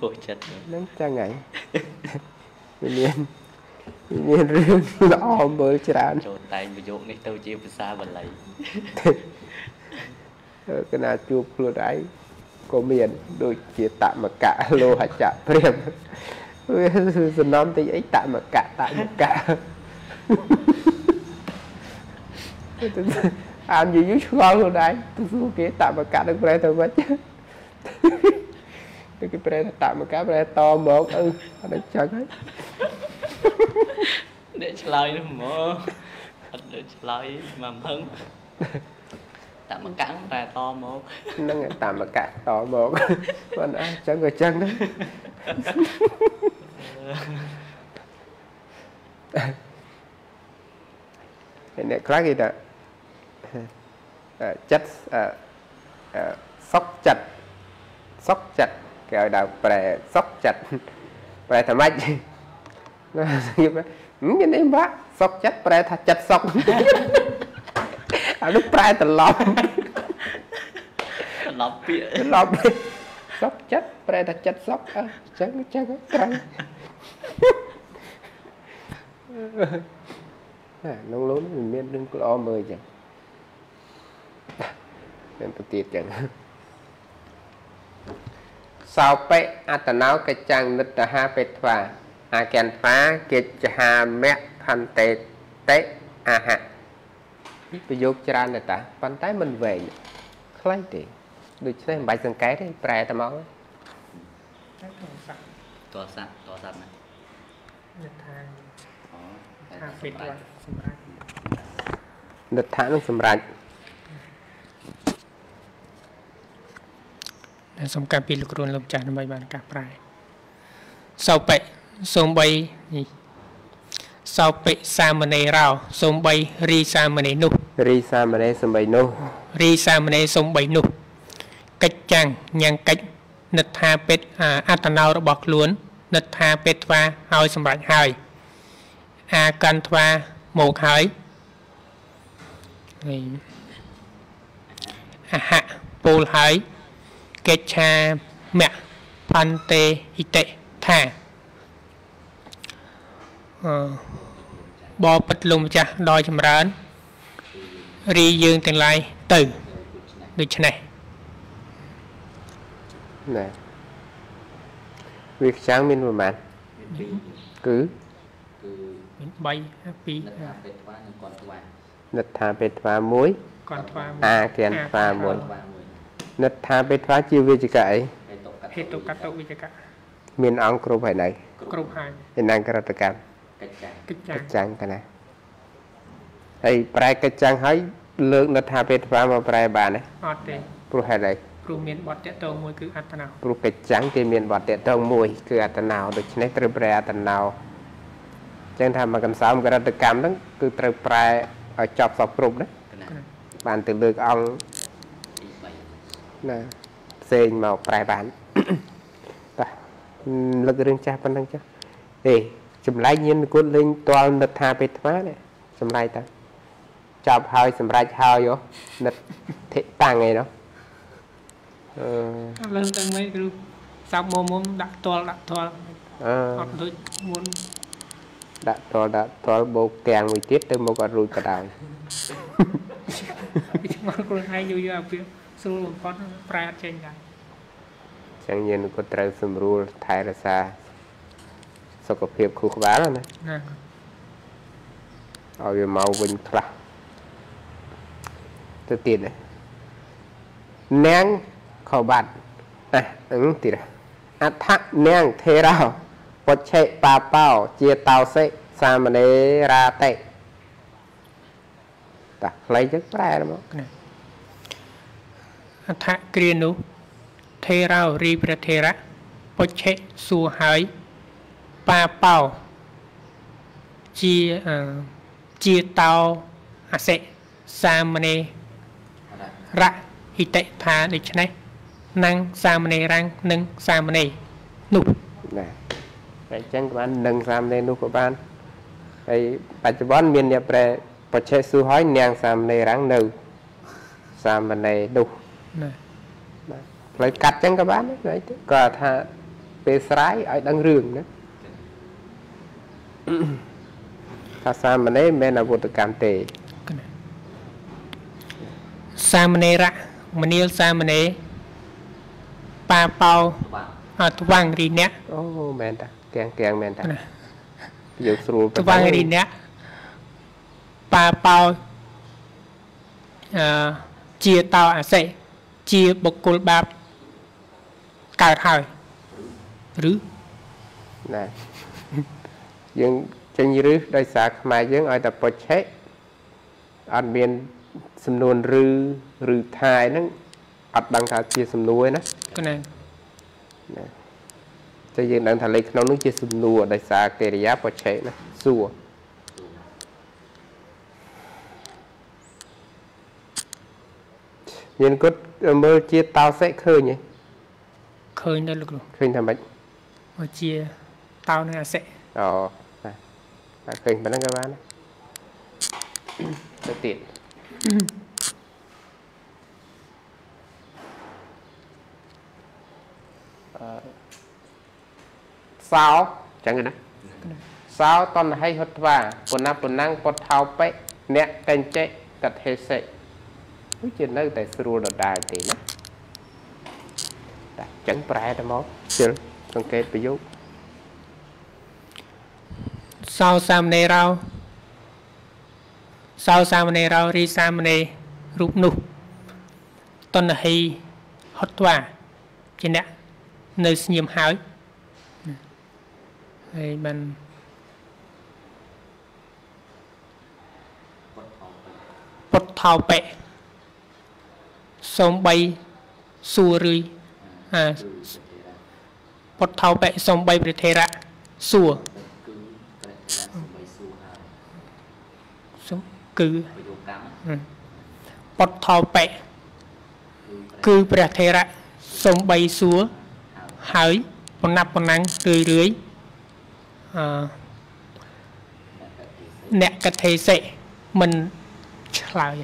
D: ហូចចិត្ត
C: ហ្នឹងចឹងហើយវាមានមានរឿងល្អមើលច្រើន
D: ចូលតែងប្រយោគនេះទៅជាភាសាបាលី
C: កណាជួបខ្លួនឯងក៏មានដូចជាតមកៈលោហចៈព្រាមវាសំណំតិចអីតមកៈតមកៈ អានយូរយូរឆ្ងល់ខ្លួនឯងទៅសួរគេតមកៈនឹងប្រែទៅវិញទៅគេប្រែថាតមកៈប្រែតមកអឺអត់ចឹងហើយ
D: អ្នកឆ្លើយនោះហ្មងអត់ដូចឆ្លើយមកហឹងតាមកកាំងតែតមក
C: ហ្នឹងតមកៈតមកមិនអញ្ចឹងក៏ចឹងដែរអ្នកខ្លះគេថា ចិត្តសុកចិត្តសុកចិត្តគេឲ្យដល់ប្រែសុកចិត្តប្រែថាម៉េចណាខ្ញុំមានអីបាក់សុកចិត្តប្រែថាចិត្តសុកអានោះប្រែត្រឡប់
D: ត្រឡប់ពាក្យ
C: ត្រឡប់សុកចិត្តប្រែថាចិត្តសុកអញ្ចឹងអញ្ចឹងត្រូវហ្នឹងលូនមិនមានរឿងល្អមើលអញ្ចឹង មានទៅទៀតអញ្ចឹងសោបិអតណោកចាំងនិត្តហាបេថ្វាអាកន្វាកិច្ចហាមៈផន្តេតិអហៈប្រយោគច្រើនណាស់តាប៉ុន្តែមិនវែងខ្លីទេដូច្នេះមិនបាច់សង្កេតទេប្រែតែមក
B: តែក្នុងសាក់
D: តស័ព្ទតស័ព្ទណា
B: និថា
D: អូ
B: ថាពេតវត្តសម្រាប់
C: និដ្ឋានឹងសម្រាប់
B: ដែលសំខាន់ពីលោកគ្រូលោកចាស់ដើម្បីបានការប្រែសោបិសូមបីនេះសោបិសាមណេរោសូមបីរីសាមណេរនោះ
C: រីសាមណេរសំបីនោះ
B: រីសាមណេរសូមបីនោះកិច្ចចាំងញ៉ាំងកិច្ចនិដ្ឋាពេតអាអត្តណោរបស់ខ្លួននិដ្ឋាពេតថ្វាឲ្យសម្រាប់ហើយអាកាន់ថ្វាមកហើយនេះអហៈពូលហើយ កិច្ឆាមៈផន្តេអ៊ីតិថាអឺបបិទ្ធលោកម្ចាស់ដល់ចម្រើនរីយើងទាំងឡាយទៅដូច្នេះ
C: ណែវាខ្ចាំងមានប្រមាណគឺ
D: គឺ
B: មាន3 2
D: និដ្ឋាពេទ្វានិងកនថ្វា
C: និដ្ឋាបេថ្វាមួយ
B: គាត់ថ្វា
C: អាគិនថ្វាមួយ
D: ថ្វាមួយ
C: និដ្ឋាបេថ្វាជាវិជ្ជកអី
D: ហើយតុកកាត់
B: ហេតុកតវិជ្ជកៈ
C: មានអង្គគ្រប់ហើយនៅ
B: គ្រប់ហើយ
C: ឯណាក្រតកម្ម
D: កិច្ចការ
B: កិច្ចចា
C: កិច្ចចាំងកណាហើយប្រែកិច្ចចាំងហើយលើកនិដ្ឋាបេថ្វាមកប្រែបានទេ
B: អត់ទេ
C: ព្រោះហេតុអី
B: ព្រោះមានបទតកតងមួយគឺអត្តនោ
C: ព្រោះកិច្ចចាំងគេមានបទតេតងមួយគឺអត្តណោដូច្នេះត្រូវប្រែអត្តណោអញ្ចឹងថាមកកំសោមក្រតកម្មហ្នឹងគឺត្រូវប្រែឲ្យចប់សពគ្រប់ណា
D: កណា
C: បានទៅលើកអង្គ
D: ទី3
C: ណាផ្សេងមកប្រែបានតោះលើករឿងចាស់ប៉ុណ្ណឹងចាស់អេចម្លែកញាណគុណលេងតលនិតថាពេថ្មានេះចម្លែកតាចប់ហើយសម្រេចហើយហ៎និតធិតាំងអីនោះអឺ
B: លើទៅមិនគឺសាប់មុំមុំដាក់តល់ដាក់តល់
C: អឺ
B: អត់ដូចមុន
C: ដាក់តលដាក់តលបោកទាំងមួយទៀតទៅមកអត់រួចក៏ដោយ
B: ពីឆ្ងល់ខ្លួនឯងយូរយូរអាពី ស្រួលបំផុតប្រែអត់ចេញដែរ
C: ចឹងញាណគុណត្រូវសម្រួលថែរក្សាសុខភាពខួរក្បាលណា
B: ណា
C: ឲ្យវាមកវិញខ្លះទៅទៀតនេះនាងខោបាត់ណាហ្នឹងទៀតអដ្ឋនាងថេរោពុច្ឆេបាបោជាតោសិសាមណេរាតិតាខ្លីចឹងប្រែមក
B: ណា អដ្ឋគ្រានោះថេរោរីព្រះថេរៈពុច្ឆេសួរហើយបាបោជាអឺជាតោអសិសាមណេ
D: រ៉ា
B: រៈហិតិថាដូច្នេះនឹងសាមណេររាំងនិងសាមណេរនោះ
C: ណាតែចឹងក៏បាននឹងសាមណេរនោះក៏បានហើយបច្ចុប្បន្នមានអ្នកប្រែពុច្ឆេសួរហើយនាងសាមណេររាំងនៅសាមណេរនោះ
B: ណា
C: បាទផ្លូវកាត់ចឹងក៏បានដែរទៅក៏ថាពេលស្រាយឲ្យដឹងរឿងណាថាសាមណេរមិនមែនអវុធកម្មទេ
B: កណាសាមណេរៈមនាលសាមណេរប៉ាប៉ោ
D: បាទ
B: អត់វាំងរីអ្នក
C: អូមែនតាកៀងកៀងមែនតា
B: ណា
C: យកស្រួល
B: ទ្វាំងរីអ្នកប៉ាប៉ោអឺជាតោអសិ ជាបុគ្គលបាបកើតហើយឬ
C: ណាយើងចេញរឹសដោយសារខ្មែរយើងឲ្យតែពុច្ឆេអត់មានសំនួនឬឬថាយហ្នឹងអត់ដឹងថាជាសំនួរទេណា
B: កណា
C: តែយើងដឹងថាលេខក្នុងនោះជាសំនួរដោយសារកិរិយាពុច្ឆេណាសួរមានគាត់ មើលជាតោសិឃើញទេ
B: ឃើញដែរលោកគ្រូ
C: ឃើញថាម៉េច
B: មកជាតោនឹងអសិ
C: អូណាតែឃើញប៉ុណ្ណឹងក៏បានដែរទៅទៀតអឺសោចឹងណាសោតនហៃហុតវាពុណាពុណាំងពុតថោបិអ្នកកញ្ចេកថេសិ វាជានៅតែស្រួលដដែលទេណាតែចឹងប្រែទៅមកជិលសង្កេតប្រយោគ
B: សោសាមណេរោសោសាមណេរោរីសាមណេររូបនោះតនហីហត់វាជាអ្នកនៅស្ងៀមហើយហើយបាន
D: ពុតថោបិ
B: ពុតថោបិសំបីសួររឿយអា
D: គឺទេរៈ
B: ពុតថោបិសំបីព្រះថេរៈសួរ
D: គឺព្រះថេរៈសំបីសួរហើយ
B: សំគឺ
D: ប្រយោគកម្ម
B: ពុតថោបិ
D: គឺព្រះ
B: គឺព្រះថេរៈសំបីសួរ
D: ហើយ
B: ហើយប៉ុណ្ណាប់ប៉ុណ្ណាំងរឿយរឿយអឺ
D: អ្នកកតិសិ
B: អ្នកកថេសិមិនឆ្លើយ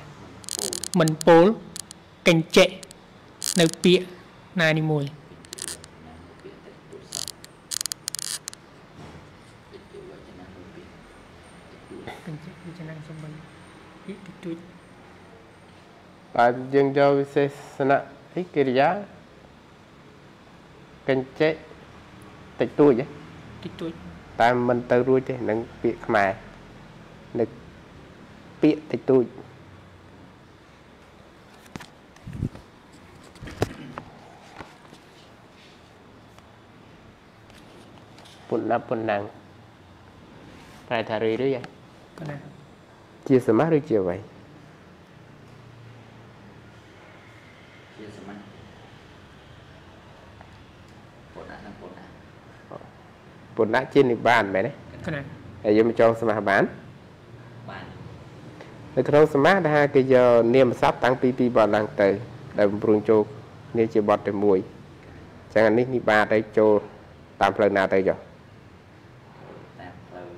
B: មិនពោល កញ្ចេនៅពាក្យណានីមួយ
D: ណាពាក្យតិទុសវិទ្យុវចនៈមួយពាក្យក
B: ញ្ចេវិជ្ជាសំបីពាក្យតិចតួច
C: បាទយើងយកវិសេសនៈអីកិរិយាកញ្ចេតិចតួចទេ
B: តិចតួច
C: តែមិនទៅរួចទេនឹងពាក្យខ្មែរនឹកពាក្យតិចតួច ពុនណាពុនណាំងប្រែថារឿយរឿយហ៎
B: ក៏ណា
C: ជាសមាសឬជាអ្វី
D: ជាសមត្ថពុទ្ធៈនិងពុទ្ធៈ
C: ពុនណាជានិបាតមែនទេ
B: ក៏ណា
C: ហើយយើងមកចងសមាសបាន
D: បាន
C: នៅក្នុងសមាសដែលគេយកនាមសព្ទតាំងពីពីបទឡើងទៅ ដែលបំរុងចូលគ្នាជាបទតែមួយអញ្ចឹងអានេះនិបាតទៅចូលតាមផ្លូវណាទៅចុះ
D: តាមផ្លូវ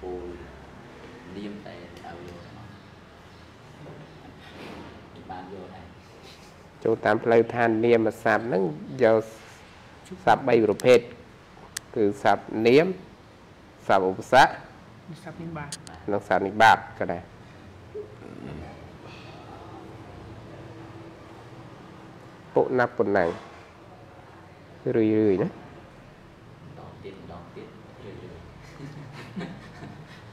D: ពូលនាមតែឲ្យយកមកបានយកដែរ
C: ចូលតាមផ្លូវឋាននាមសត្វហ្នឹងយកសត្វ3ប្រភេទគឺសត្វនាមសត្វឧបសគ្គ
B: សត្វនិបាត
C: និងសត្វនិបាតក៏ដែរពុណាពុណាំងរឿយរឿយណា
D: ទៀតម្ដងទៀត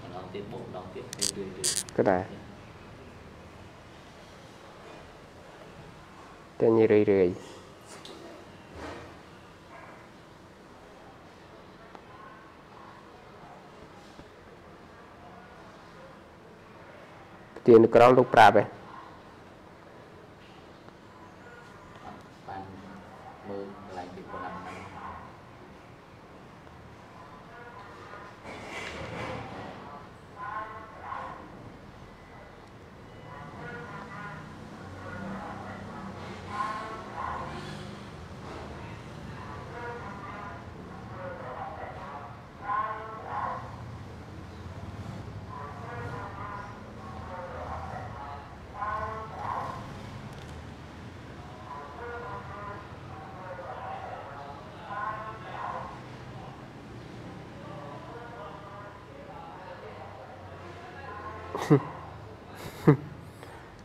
D: ម្ដងទៀតបូកម្ដងទៀតរឿយរឿយ
C: ក៏ដែរ តែញរឿយរឿយទានក្រមលោកប្រាប់ឯង
D: បានមើលកន្លែងពីប៉ុណ្ណាហ្នឹង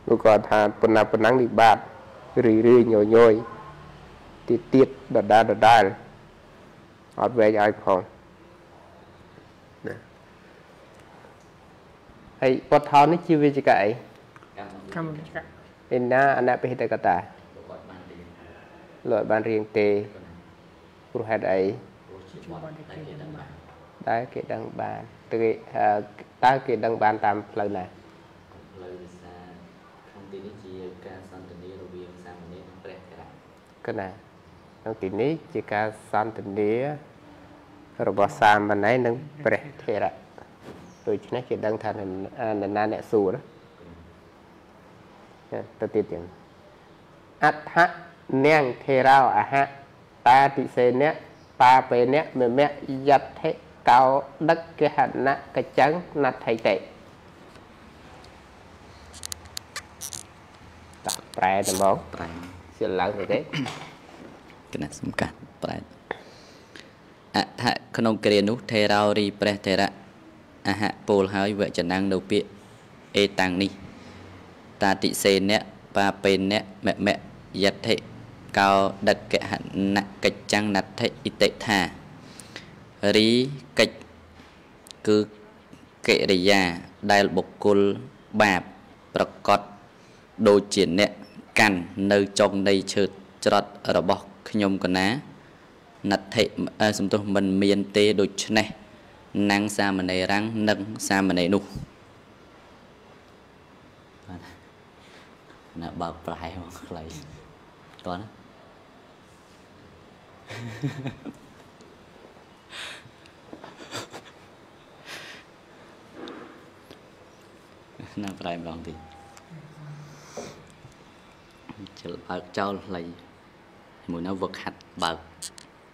C: អ ឧគាត់ថាប៉ុណ្ណាប៉ុណ្ណឹងនិបាតរីរីញយយទៀតទៀតដដាលដដាលអត់វែងឲ្យផងណាហើយពតថោនេះជាវិជ្ជាអី
B: កម្មវិជ្ជា
C: ឯណាអនបិហិតកតាលោកបានរៀងទេព្រោះហេតុអី
B: ជួបបានតែគេដឹងបាន
C: ដែលគេដឹងបានតើគេតើគេដឹងបានតាមផ្លូវណា
D: ផ្លូវវិសាក្នុង ទីនេះជាការសន្ទនារវាងសាមណេរនិងព្រះថេរៈ
C: កណាក្នុងទីនេះជាការសន្ទនារបស់សាមណេរនិងព្រះថេរៈដូច្នេះគេដឹងថានរណាអ្នកសួរណាទៅទៀតទៀតអដ្ឋនាងថេរោអហៈតាតិសេនៈបាពេនៈមមៈយដ្ឋិកោដឹកកហណៈកចឹងណដ្ឋិតេ ប្រែទៅមក
D: ប្រែ
C: សៀលឡើងទៅទេ
D: គណៈសំកាត់ប្រែអថក្នុងគ្រានោះថេរោរីព្រះថេរៈអហៈពោលហើយវចនាងនៅពាក្យអេតាំងនេះតាតិសេនៈបាពេនៈមមៈយដ្ឋិកោដកហនកិច្ចាំងណដ្ឋិអិតិថារីកិច្ចគឺកិរិយាដែលបុគ្គលបាបប្រកប ដូចជាអ្នកកាន់នៅចុងនៃឈើច្រត់របស់ខ្ញុំកណាណដ្ឋិអឺសំទោសមិនមានទេដូច្នេះណាំងសាមណេរាំងនិងសាមណេរនោះបាទណាបើកប្រែមកខ្លីតោះណាណាប្រែម្ដងទៀត ជិលបើកចោលខ្លីមួយនៅវឹកហាត់បើក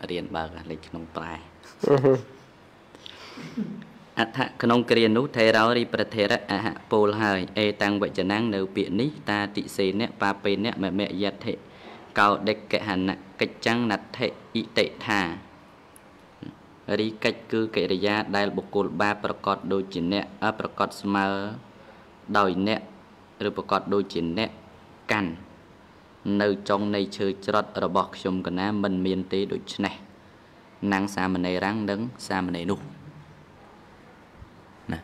D: រៀនបើកលេខក្នុងប្រែអដ្ឋក្នុងគ្រានោះថេរោរីប្រធេរៈអហពោលហើយអេតាំងវចនាងនៅពាក្យនេះតាតិសេនៈបាពេនៈមមយដ្ឋិកោដេកហនៈកិច្ចាំងណដ្ឋិអិតិថារីកិច្ចគឺកិរិយាដែលបុគ្គលបាបប្រកបដូចជាអ្នកអប្រកបស្មើដោយអ្នកឬប្រកបដូចជាអ្នកកាន់ នៅចុងនៃឈើច្រត់របស់ខ្ញុំកណាមិនមានទេដូច្នេះណាំងសាមណេររាំងនិងសាមណេរនោះណា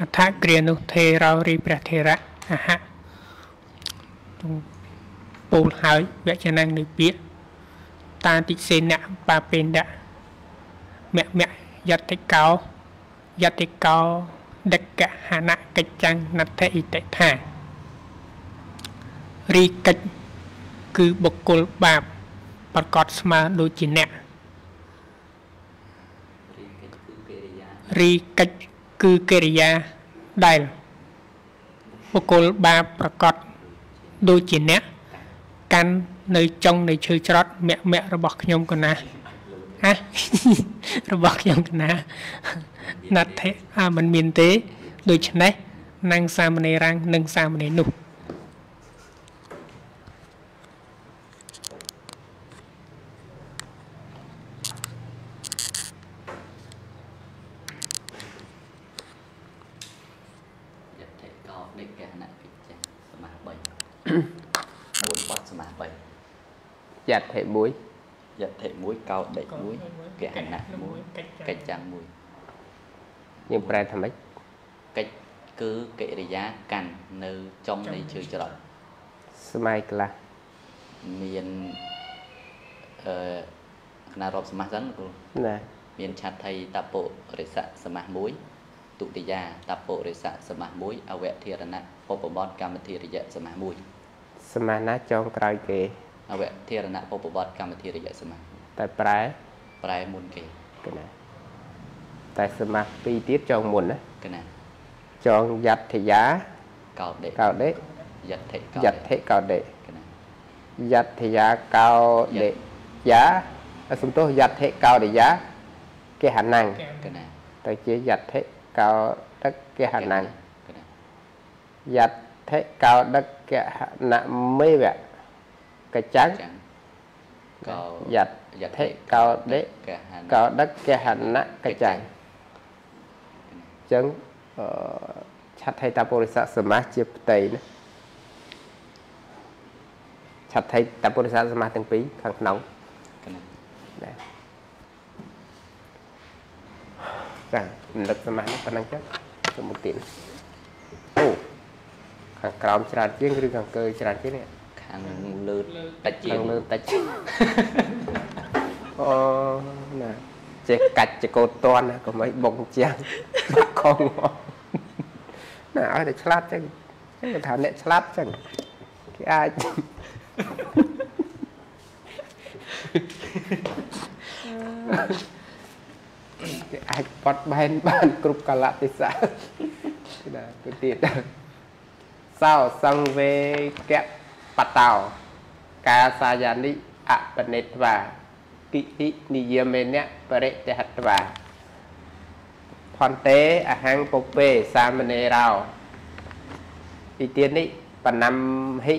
B: អដ្ឋគ្រានោះថេរោរីព្រះថេរៈអហៈទុំពូលហើយវចនាងនៃពាក្យតាតិសេនៈបាពេនៈមៈមៈយតិកោយតិកោ ដកហណៈកិច្ចាំងណដ្ឋិអិតិថារីកិច្ចគឺបុគ្គលបាបប្រកបស្មើដូចជាអ្នក
D: រីកិច្ចគឺកិរិយា
B: រីកិច្ចគឺកិរិយាដែលបុគ្គលបាបប្រកបដូចជាអ្នកកាន់នៅចុងនៃឈើច្រត់មាក់មាក់របស់ខ្ញុំកណាហ៎របស់ខ្ញុំកណា ណាត់ថេអាមិនមានទេ ដូច្នេះនាងសាមណេររាំងនិងសាមណេរនោះ
D: យតិកោដេកហនៈកិច្ចាំងសមាស3 4បត់សមាស3
C: យត្តិមួយ
D: យតិ1កោដេក1កហនៈ1កិច្ចាំង1
C: យើងប្រែថាម៉េច
D: កិច្ចគឺកិរិយាកាន់នៅចុងនៃឈើច្រត់
C: ស្មៃខ្លះ
D: មានអឺគណៈរាប់សមាសហ្នឹងគ្រូ
C: ណា
D: មានឆាត់ថៃតពុរិស័កសមាស1ទុតិយាតពុរិស័កសមាស1អវធិរណៈពុបបតកម្មធិរិយៈសមាស
C: សមាសណាចងក្រោយគេ
D: 1អវធិរណៈពុបបតកម្មធិរិយៈសមាស
C: តែប្រែ
D: ប្រែមុនគេ
C: កណា តែសមាសពីរទៀតចងមុនណា
D: កណា
C: ចងយត្តិយា
D: កោដេ
C: កោដេ
D: យតិកោ
C: យត្តិកោដេ
D: កណា
C: យត្តិយាកោដេយាអសំទោសយត្តិកោដេយាគេហណាំង
D: កណា
C: ទៅជាយត្តិកោដឹកគេហណាំង
D: កណា
C: យត្តិកោដឹកគេហណមេវៈកចាំង
D: ចាំងកោ
C: យត្តិកោដេ
D: កហនៈ
C: កោដឹកគេហណៈកចាំង
D: ក
C: ចឹងអឺឆាត់ថៃតាពុរិស័កសមាសជាផ្ទៃណាឆាត់ថៃតាពុរិស័កសមាសទាំងពីរខាងក្នុង
D: កណា
C: ណាចារំលឹកសមាសនេះប៉ុណ្ណឹងចឹងទៅមុខទៀតអូខាងក្រោមច្រើនជាងឬខាងកើច្រើនជាងនេះ
D: ខាងលើតិចជា
C: ខា
D: ង
C: ងលើតិចអូណា ចេះកាច់ចកោតតន់ណាកុំឲ្យបុកជាងបាក់ខងមកណាឲ្យតែឆ្លាតចឹងចឹងគេថាអ្នកឆ្លាតចឹងគេអាចគេអាចបត់បែនបាន គ្រប់កលៈទេសៈណាទៅទៀតសោសង្វេកៈបតោកាសាយានិអបនិត្វា គិហិនិយមេនៈបរិតិហត្វាផន្តេអហង្ពុពេសាមណេរោទីទៀតនេះបណាំហិ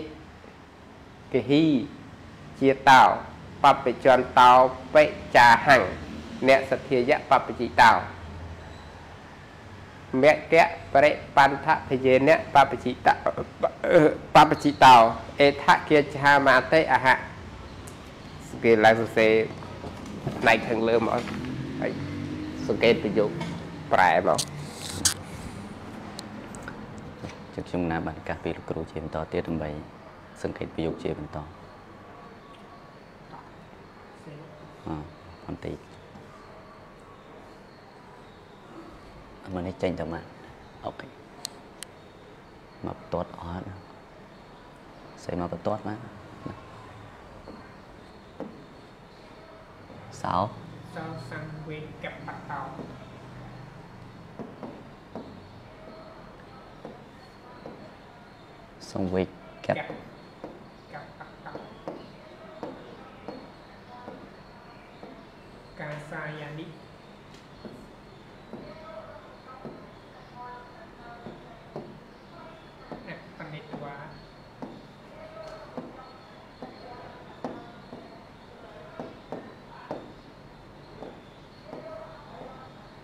C: គិហិជាតោបព្វជន្តោបិចាហੰអ្នកសទ្ធាយៈបព្វជិតោមគ្គបរិបន្ថភយេនៈបព្វជិតបព្វជិតោអេថគាឆាមាតេអហៈគេឡើងសរសេរ ផ្នែកខាងលើមកហើយសង្កេតប្រយោគប្រែមក
D: ជឹកខ្ញុំណាបានឱកាសពីលោកគ្រូជាបន្តទៀតដើម្បី សង្កេតប្រយោគជាបន្តអឺបន្តិចអាមកនេះចេញទៅមកអូខេមកបន្ទាត់អត់សេមកបន្ទាត់មក សោ
B: សោសង្វេកបតោ
D: សង្វិកកាត់
B: កកបតោកាសាយានិអបនិត្វា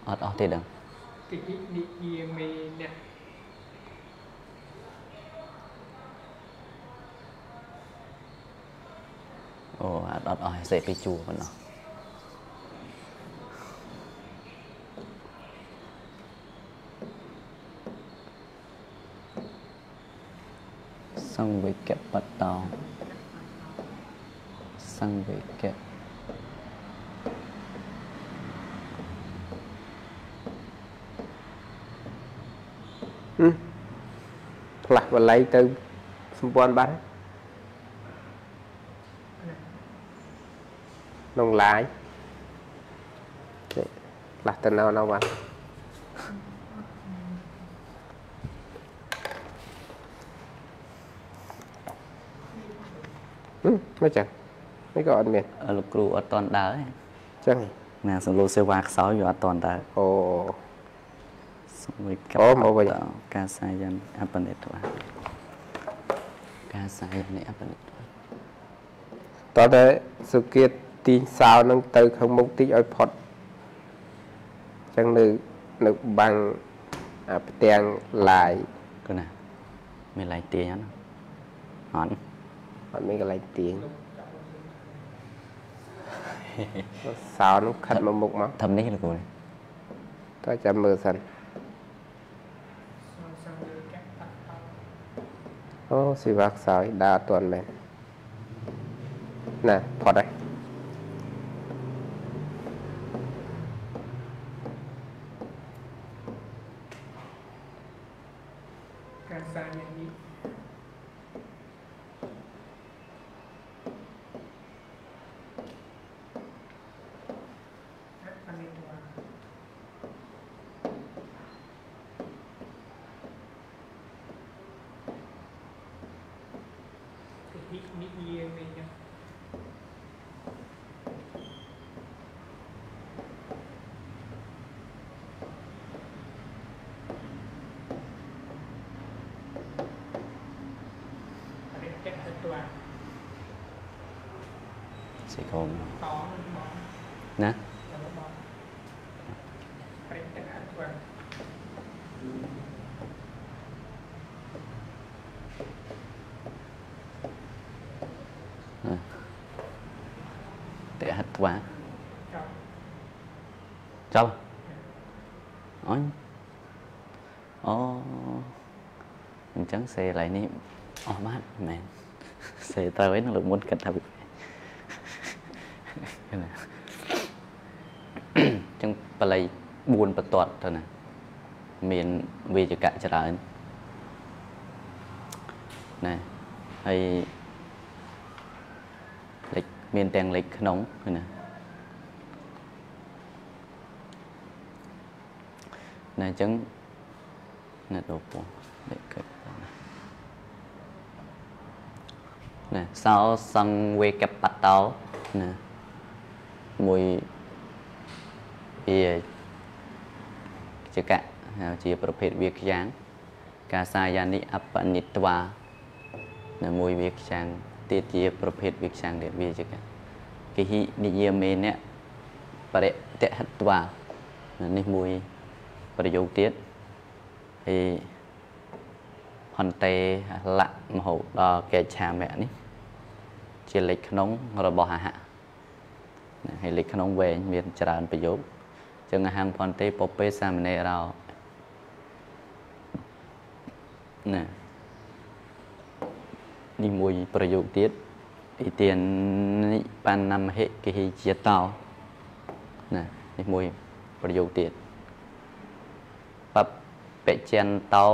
D: អត់អស់ទេដឹង
B: គិហិនិយមេនៈ
D: អូអ ត់អត់អស់សេពីជួប៉ុណ្ណោះសង្វិកបតោសង្វិក
C: ហឹមផ្លាស់បល័យទៅសម្ព័ន្ធបាត់ហើយ ក្នុងឡាយនេះផ្លាស់ទៅនៅនៅបាត់ហឹមមកចឹងនេះក៏អត់មាន
D: អឺលោកគ្រូអត់តន់ដើរទេ
C: ចឹង
D: ណាសំលូសេវាខ្សោយវាអត់តន់ដើរ
C: អូ
D: សង្វិក
C: អូមកវិញ
D: ការសាយ័នអបនិតវាការសាយ័ននេះអបនិតវា
C: តោះតែសុគៀត ទាញសោនឹងទៅខាងមុខតិចឲ្យផុតចឹងនៅនៅបាំងអាផ្ទាំងឡាយ
D: គឺណាមានឡៃទាញហ្នឹងអត់
C: អត់មានកន្លែងទាញសោនឹងខិតមកមុខមក
D: ធ្វើនេះលោកគ្រូ
C: តើចាំមើលសិន
B: សោសង្វេកបតោ
C: អូស៊ីវ៉ាខ្សោយដើរអត់ទាន់មែនណាផុតហើយ
B: កាសាយានិអបនិត្វាគិហិនិយមេនៈ បរិកិតទៅ tua
D: សិកុំ
B: តនឹងបង
D: ណា
B: ទៅបងបរិកិតទៅ tua
D: តេហត្វា
B: ចប់
D: ចប់អញអូអញ្ចឹងសេកន្លែងនេះអស់បានមែនសេត្រូវឯងលើកមុនគិតថាវាណាអញ្ចឹងបល័យ 4បន្ទាត់ទៅណាមានវេជកៈច្រើនណាហើយលេខមានទាំងលេខក្នុងណាណាអញ្ចឹងណាដូពងលេខកើតណាណាសោសង្វេកបតោណាមួយវា ចកៈជាប្រភេទវាខ្យ៉ាង កាសាយានិអបនិត្វានៅមួយវាខ្យ៉ាងទៀតជា ប្រភេទវាខ្យ៉ាងទៀតវាចកៈគិហិនិយាមេនៈបរិតហត្វានេះមួយប្រយោគទៀតហើយហន្តេលៈមហោដល់កេឆាមៈនេះ ជាលេខក្នុងរបស់អហៈហើយលេខក្នុងវែងមានច្រើនប្រយោគ ចឹងអហង្ផន្តេពពេសាមណេរោណានេះមួយប្រយោគទៀតអ៊ីទាននិបានណាមហិគិហិជាតោណានេះមួយប្រយោគទៀតបបច្ចន្តោ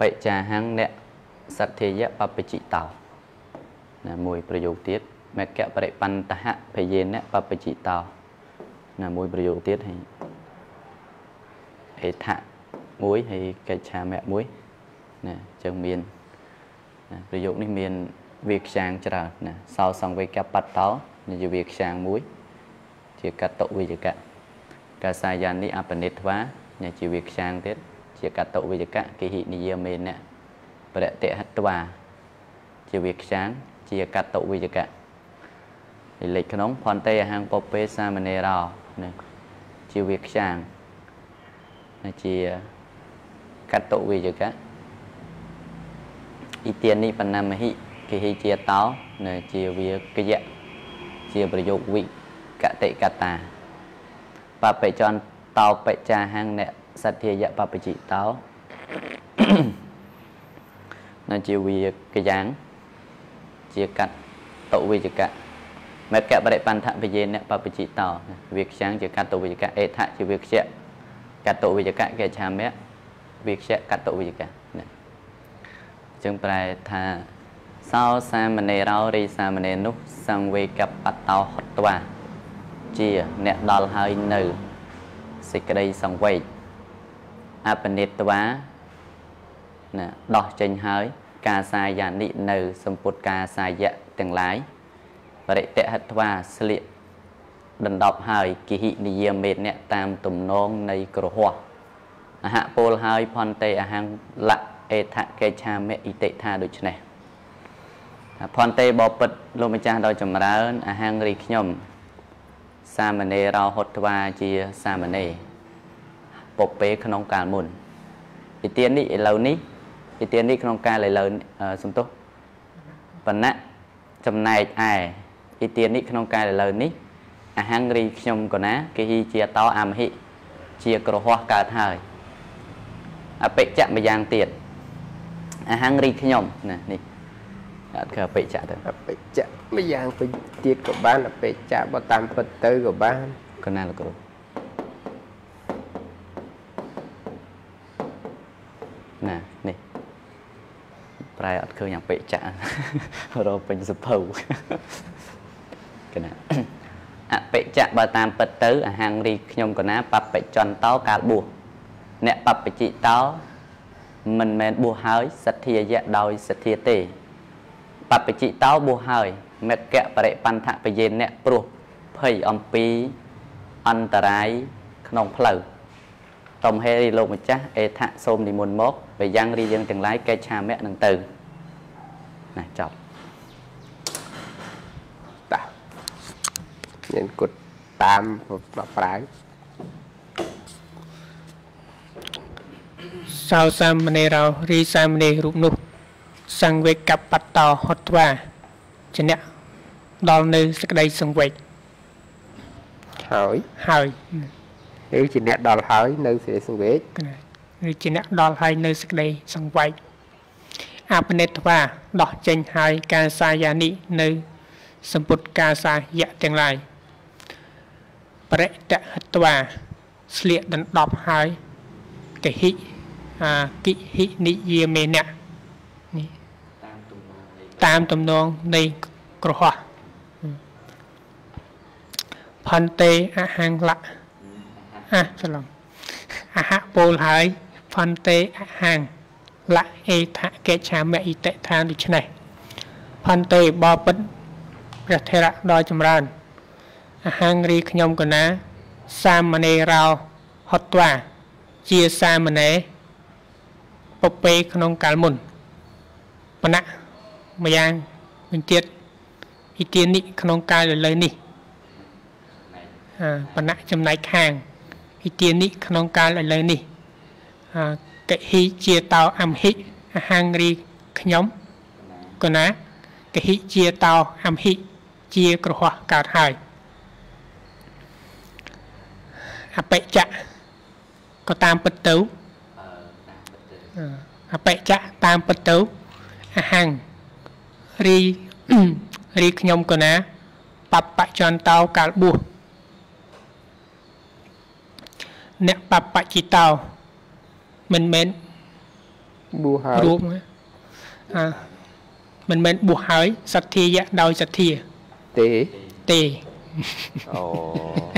D: បច្ចាហੰអ្នកសទ្ធាយៈបបជិតោណាមួយប្រយោគទៀតមគ្គបរិបន្តហភយេនៈបបជិតោ ណាមួយប្រយោគទៀតហើយអេថៈមួយហើយកិច្ឆាមៈមួយណាអញ្ចឹងមានណាប្រយោគនេះមានវាខ្យ៉ាងច្រើនណាសោសង្វេកបតោនេះជាវាខ្យ៉ាងមួយ ជាកតវិយកៈកាសាយានិអបនិត្វានេះជាវាខ្យ៉ាងទៀតជាកតវិយកៈគិហិនិយមេនៈប្រតិហត្វាជាវាខ្យ៉ាងជាកតវិយកៈលេខក្នុងផន្តេអហង្ពពេសាមណេរោ នេះជាវាខ្យ៉ាងជាកតវិយកៈអ៊ីទានិបណ្ណាមហិគេហិជាតោនៅជាវាកយៈជាប្រយោគវិកតិកតាបបច្ចន្តតោបច្ចាហੰអ្នកសទ្ធាយៈបបជិតោនៅជាវាកយ៉ាងជាកតវិជកៈ មេកបរិបន្ថពយេអ្នកបបជិតោវាខ្ចាំងជាកតវិជកៈអេថៈជាវាខ្ជៈកតវិជកៈកេឆាមៈវាខ្ជៈកតវិជកៈណាចឹងប្រែថាសោសាមណេរោរីសាមណេរនោះសង្វេកបតោហត្វាជាអ្នកដល់ហើយនៅសេចក្តីសង្វេកអបនិតវាណាដោះចេញហើយ ការសាយានិនៅសម្ពុតការសាយៈទាំងឡាយ បរិតហត្វាស្លៀកដណ្ដប់ហើយគិហិនិយាមេតអ្នកតាមទំនងនៃក្រហោះអហពលហើយផនតេអហង្លៈអេថកេឆាមេអ៊ីតិថាដូច្នេះផនតេបពិតលោកម្ចាស់ដោយចម្រើនអហង្រីខ្ញុំ សាមណេររហុតវាជាសាមណេរពពេក្នុងកាលមុនឥទាននេះឥឡូវនេះឥទាននេះក្នុងកាលឥឡូវសំទោសបណ្ណៈចំណែកឯ ឥទាននេះក្នុងកាលឥឡូវនេះអហង្រីខ្ញុំកណាគេហ៊ីជាតោអមហិជាក្រហោះកើតហើយអបិច្ចៈម្យ៉ាងទៀតអហង្រីខ្ញុំណានេះអត់គឺអបិច្ចៈទៅ
C: អបិច្ចៈម្យ៉ាងពេញទៀតក៏បានអបិច្ចៈបើតាមពិតទៅក៏បានក
D: ណាលោកគ្រូណានេះប្រែអត់ឃើញអបិច្ចៈរកពេញសភៅ កណាអបិច្ចៈបើតាមពិតទៅអហង្រីខ្ញុំកណាបបច្ចន្តោកាលបួសអ្នកបបជិតោមិនមែនបួសហើយសទ្ធាយៈដោយសទ្ធាទេបបជិតោបួសហើយមគ្គបរិបន្ថពយេអ្នកព្រោះភ័យអំពីអន្តរាយក្នុងផ្លូវតំហេរីលោកម្ចាស់អេថៈសូមនិមន្តមកបើយ៉ាងរីយើងទាំងឡាយកេឆាមៈនឹងទៅណាចប់
C: ញ៉ាំគុតតាមបកប្រាយ
B: សោសាមណេរោរីសាមណេររូបនោះសង្វេកបតោហត្វាជាអ្នកដល់នៅសក្តីសង្វេក
C: ហើយ
B: ហើយ
C: ឬជាអ្នកដល់ហើយនៅសេចក្តីសង្វេគ
B: ឬជាអ្នកដល់ហើយនៅសក្តីសង្វេកអបនិត្វាដោះចេញហើយការសាយានិនៅសម្ពុតការសាយៈទាំងឡាយ បរិតហត្វាស្លៀកដណ្ដប់ហើយកេហិអាគិហិនិយាមេណៈនេះ
D: តាមទំនងនៃ
B: តាមទំនងនៃក្រហោះផន្តេអហង្លៈអះច្រឡំអហៈពោលហើយផន្តេអហង្លៈអេថកេឆាមៈអ៊ីតិឋានដូច្នេះផន្តេបបិទ្ធព្រះធរៈដ៏ចម្រើនអ ហង្រីខ្ញុំកណាសាមណេរោហត្វាជាសាមណេរពពេក្នុងកាលមុនបណៈម្យ៉ាងវិញទៀតអ៊ីទានិក្នុងកាលឥឡូវនេះអ่าបណៈចំណែកខាងអ៊ីទានិក្នុងកាលឥឡូវនេះអាកហិជាតោអំហិអហង្រីខ្ញុំកណាកហិជាតោអំហិជាក្រហោះកើតហើយ អបិច្ចៈក៏តាមពិតទៅ
D: អឺតាមពិតទៅ
B: អបិច្ចៈតាមពិតទៅអហង្រីរីខ្ញុំកណាបបច្ចន្តោកាលបួសអ្នកបបច្ចិតោមិនមែន
C: បួសហើយ
B: រួមណាអាមិនមែនបួសហើយសទ្ធាយៈដោយសទ្ធា
C: ទេ
B: ទេ
C: អូអូអូ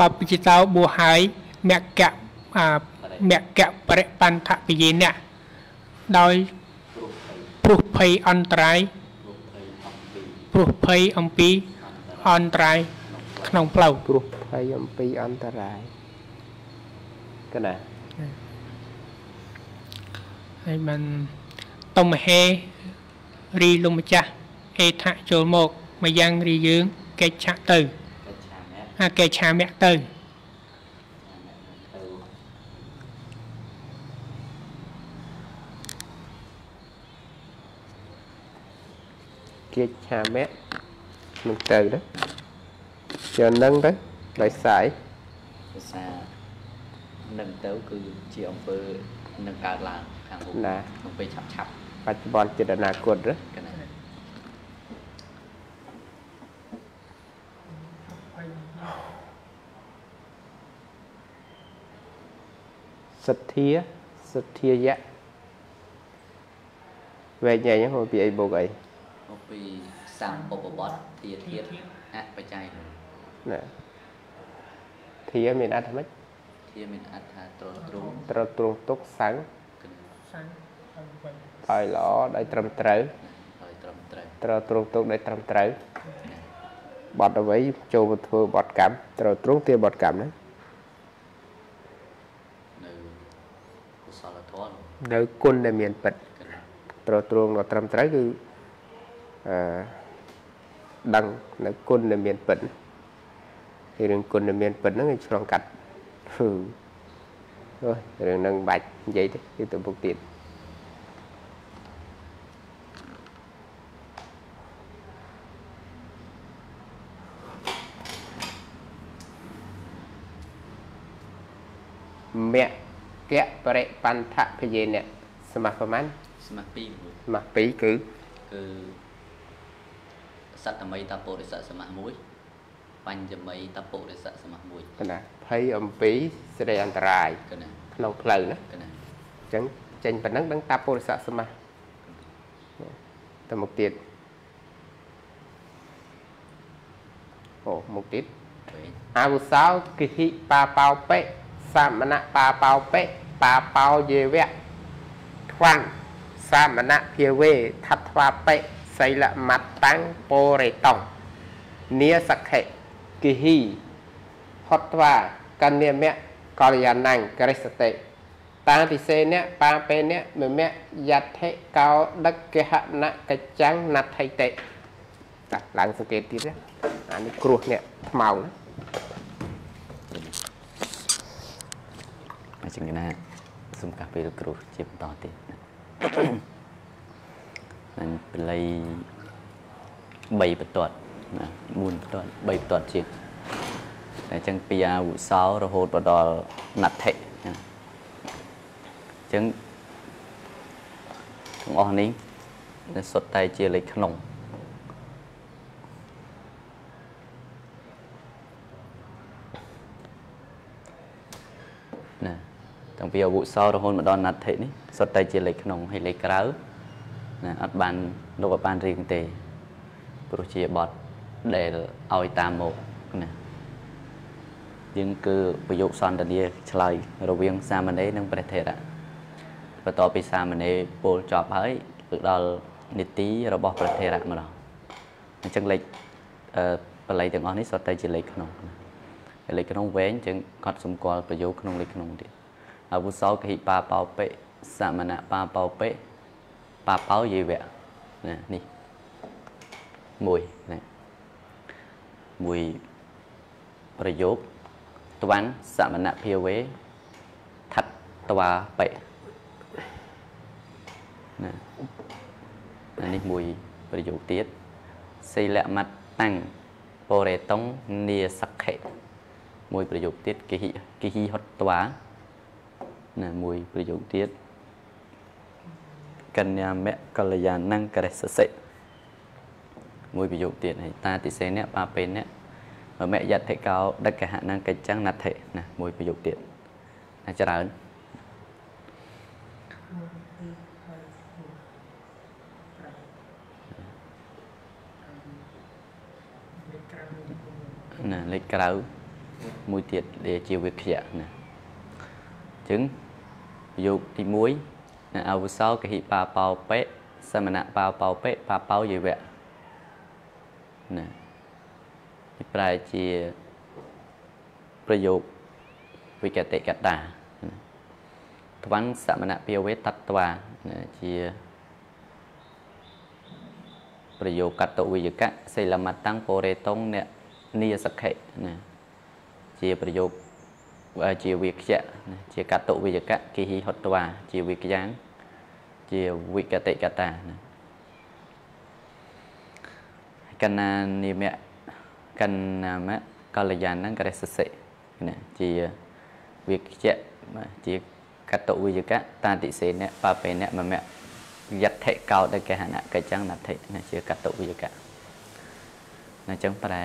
D: បបពីតោ
B: បបច្ចិតោបួសហើយមគ្គអាមគ្គបរិបន្ថពយេណៈដោយ
D: ព្រោះភ័យ
B: ព្រោះភ័យអន្តរាយ
D: ព្រោះភ័យអំពី
B: ព្រោះភ័យអំពីអន្តរាយក្នុងផ្លូវ
C: ព្រោះភ័យអំពីអន្តរាយកណា
B: ហើយបានតុមហេរីលំម្ចាស់អេថៈចូលមក ម្យ៉ាងរីយើងកិច្ចឆៈទៅ
D: កិច្ចឆាមៈ
B: អាកិច្ចឆាមៈទៅ
D: ទៅ
C: គៀចឆាមៈនឹងទៅទៅយកនឹងទៅដោយសាយ
D: ភាសានឹងទៅគឺជាអំពើនឹងកើតឡើងខាងមុខ
C: ណា
D: ក្នុងពេលឆាប់ឆាប់
C: បច្ចុប្បន្នចិត្តអនាគតឬ
D: កណា
C: សទ្ធាសទ្ធាយៈវែកញ៉ៃហ្នឹងមកពីអីបូកអី
D: មកពីសម្ពុបបត្តិធាធាតអបច្ច័យ
C: ណាធាមានអត្ថម៉េច
D: ធាមានអត្ថាត្រទ្រង់
C: ត្រូវទ្រង់ទុកសੰង
D: គណា
B: សាំងហើយវិញ
C: ឲ្យល្អដោយត្រឹមត្រូវ
D: ហើយត្រឹមត្រូវ
C: ត្រូវទ្រង់ទុកដោយត្រឹមត្រូវ
D: ណា
C: បត់អ្វីចូលមកធ្វើបត់កម្មត្រូវទ្រង់ទាបត់កម្មហ្នឹង
D: នៅកុសលធម៌
C: នៅគុណដែលមានពិត
D: គណា
C: ត្រូវទ្រង់ដល់ត្រឹមត្រូវគឺអឺដឹងនៅគុណដែលមានពិតហើយរឿងគុណដែលមានពិតហ្នឹងឯងឆ្លងកាត់ហឺអូយរឿងហ្នឹងមិនបាច់និយាយទេគឺទៅពុកទៀតមគ្គ បរិបន្ថភយេនៈសមាសប្រមាណ
D: ស្មាស់ពីរមួយ
C: សមាស2គឺ
D: គឺសត្តមីតពុរិស័កសមាស់មួយបញ្ចមីតពុរិស័កសមាស់មួយក
C: ណាភ័យអំពីសេរីអន្តរាយ
D: គណា
C: ក្នុងផ្លូវណា
D: គណា
C: អញ្ចឹងចេញប៉ុណ្ណឹងដឹងតាពុរិស័កសមាសទៅមុខទៀតអូមុខទៀត
D: វែង
C: អវុសោគិហិបាបោបិស មណៈបាបោបិបាបោយេវៈថ្វាន់សមណៈភាវេថត្វាបិសីលមត្តាំងពរេតងនាសខិគិហិហតវាកញ្ញាមៈកល្យាណੰករិសតិតាទិសេនៈបាពេនៈមមៈយដ្ឋិកោដឹកកហណៈកច្ចាំងណដ្ឋិតិតាឡើងសង្កេតទៀតអានេះគ្រោះអ្នកថ្មោងណា
D: អញ្ចឹងណាសូមកាសពេលគ្រូជាបន្តទៀតនឹងបល័យ3បន្ទាត់ណា4បន្ទាត់3បន្ទាត់ជាងតែអញ្ចឹងពីអាវុសោរហូតមកដល់ណដ្ឋិអញ្ចឹងទាំងអស់នេះសុទ្ធតែជាលេខក្នុងណា តាំងពីអវុសោរហូតមកដល់ណដ្ឋិនេះសុទ្ធតែជាលេខក្នុងហើយលេខក្រៅណាអត់បានលោកអត់បានរៀងទេព្រោះជាបត់ដែលឲ្យតាមមកណាយើងគឺប្រយោគសន្តានាឆ្លើយរវាងសាមណេរនិងព្រះថេរៈបន្ទាប់ពីសាមណេរពោលចប់ហើយគឺដល់នីតិរបស់ព្រះថេរៈម្ដងអញ្ចឹងលេខអឺបល័យទាំងអស់នេះសុទ្ធតែជាលេខក្នុងលេខក្នុងវែងចឹងគាត់សម្គាល់ប្រយោគក្នុងលេខក្នុងទៀត អវុសោកហិបាបោបិសមណៈបាបោបិបាបោយេវៈណានេះមួយណាមួយប្រយោគត្វាំងសមណៈភាវេថតត្វាបិណាអានេះមួយប្រយោគទៀតសីលមត្តតាំងបរេតុងនីសខេមួយប្រយោគទៀតគិហិគិហិហតត្វា ណាមួយប្រយោគទៀតកញ្ញាមកល្យាណង្ករសសិមួយប្រយោគទៀតហើយតាតិសេអ្នកបាពេអ្នកមយតិកោដកហណង្កិច្ចណាថេណាមួយប្រយោគទៀតណាច្រើនណាលេខក្រៅមួយទៀតដែលជាវិក្យណាអញ្ចឹង ប្រយោគទី1ណាអវសោកហិបាបោបេសមណៈបាបោបេបាបោយវៈណានេះប្រែជាប្រយោគវិកតិកតាថ្វាំងសមណៈពាវេតត្វាជាប្រយោគកតវិយកៈសិលមតាំងពរេតុងអ្នកនីសខិណាជាប្រយោគ ជាវិក្យៈជាកតវិយកៈគិហិហតវាជាវិក្យ៉ាងជាវិកតិកតាណាកណានិមៈកណាមៈកល្យាណង្ករសិសិណាជាវិក្យៈជាកតវិយកៈតាតិសេនៈបបេនៈមមៈយដ្ឋិកោដកហណៈកញ្ចឹងណដ្ឋិណាជាកតវិយកៈណាចឹងប្រែ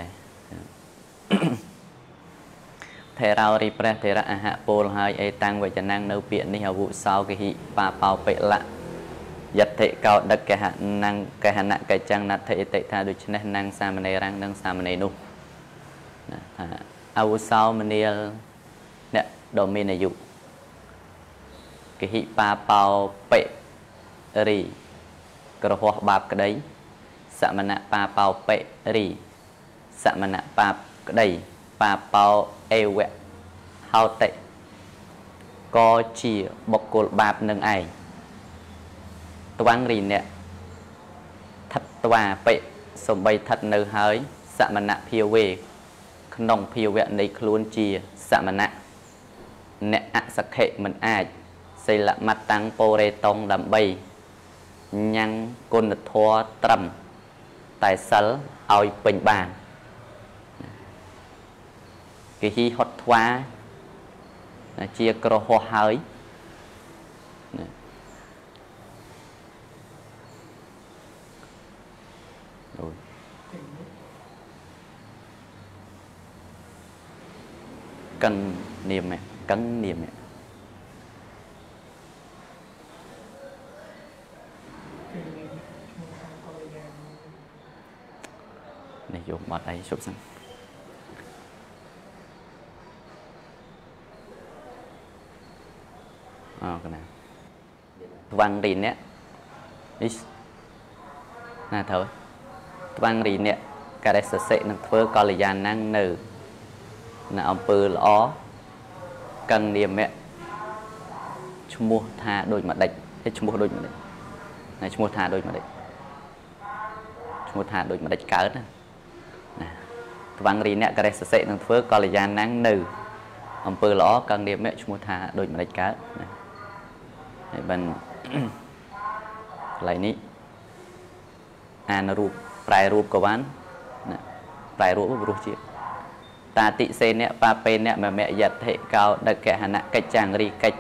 D: ថេរោរិព្រះថេរៈអហពលហើយអេតាំងវចនាំងនៅពាក្យនេះអវុសោគិហិបាបោបិលៈយតិកោដកហណੰកហណៈកញ្ចឹងណដ្ឋិតិថាដូច្នេះនាំងសាមណេររាំងនិងសាមណេរនោះណាថាអវុសោមនាលអ្នកដ៏មានអាយុគិហិបាបោបិរីក្រហោះបាបក្តីសមណៈបាបោបិរីសមណៈបាបក្តីបាបោ អេវៈហោតិក៏ជាបុគ្គលបាបនឹងឯងត្វាំងរីអ្នកថិតត្វាបិសំបីថិតនៅហើយសមណៈភាវេក្នុងភាវៈនៃខ្លួនជាសមណៈអ្នកអសខិមិនអាចសិលមត្តតាំងពរេតុងដើម្បីញ៉ាំងគុណធម៌ត្រឹមតែសិលឲ្យពេញបាន គេហ៊ីហត់ថ្វាជាក្រហោះហើយដូចកឹងនាមកឹងនាមនេះយកបាត់អីជប់សិន អកណាត្វាំងរីអ្នកនេះណាត្រូវត្វាំងរីអ្នកការេសសិនឹងធ្វើកល្យាណੰនៅនៅអំពើល្អកੰនាមៈឈ្មោះថាដូចម្ដេចទេឈ្មោះដូចម្ដេចណាឈ្មោះថាដូចម្ដេចឈឈ្មោះថាដូចម្ដេចកើតណាណាត្វាំងរីអ្នកករិសសិនឹងធ្វើកល្យាណាំងនៅអំពើល្អកងនាមឈ្មោះថាដូចម្ដេចកើតណា ហើយបានកន្លែងនេះអានរូបប្រែរូបក៏បានណាប្រែរូបព្រោះជាតាតិសេអ្នកបាពេអ្នកមមយតិកោដកហណៈកិច្ចចាងរីកិច្ច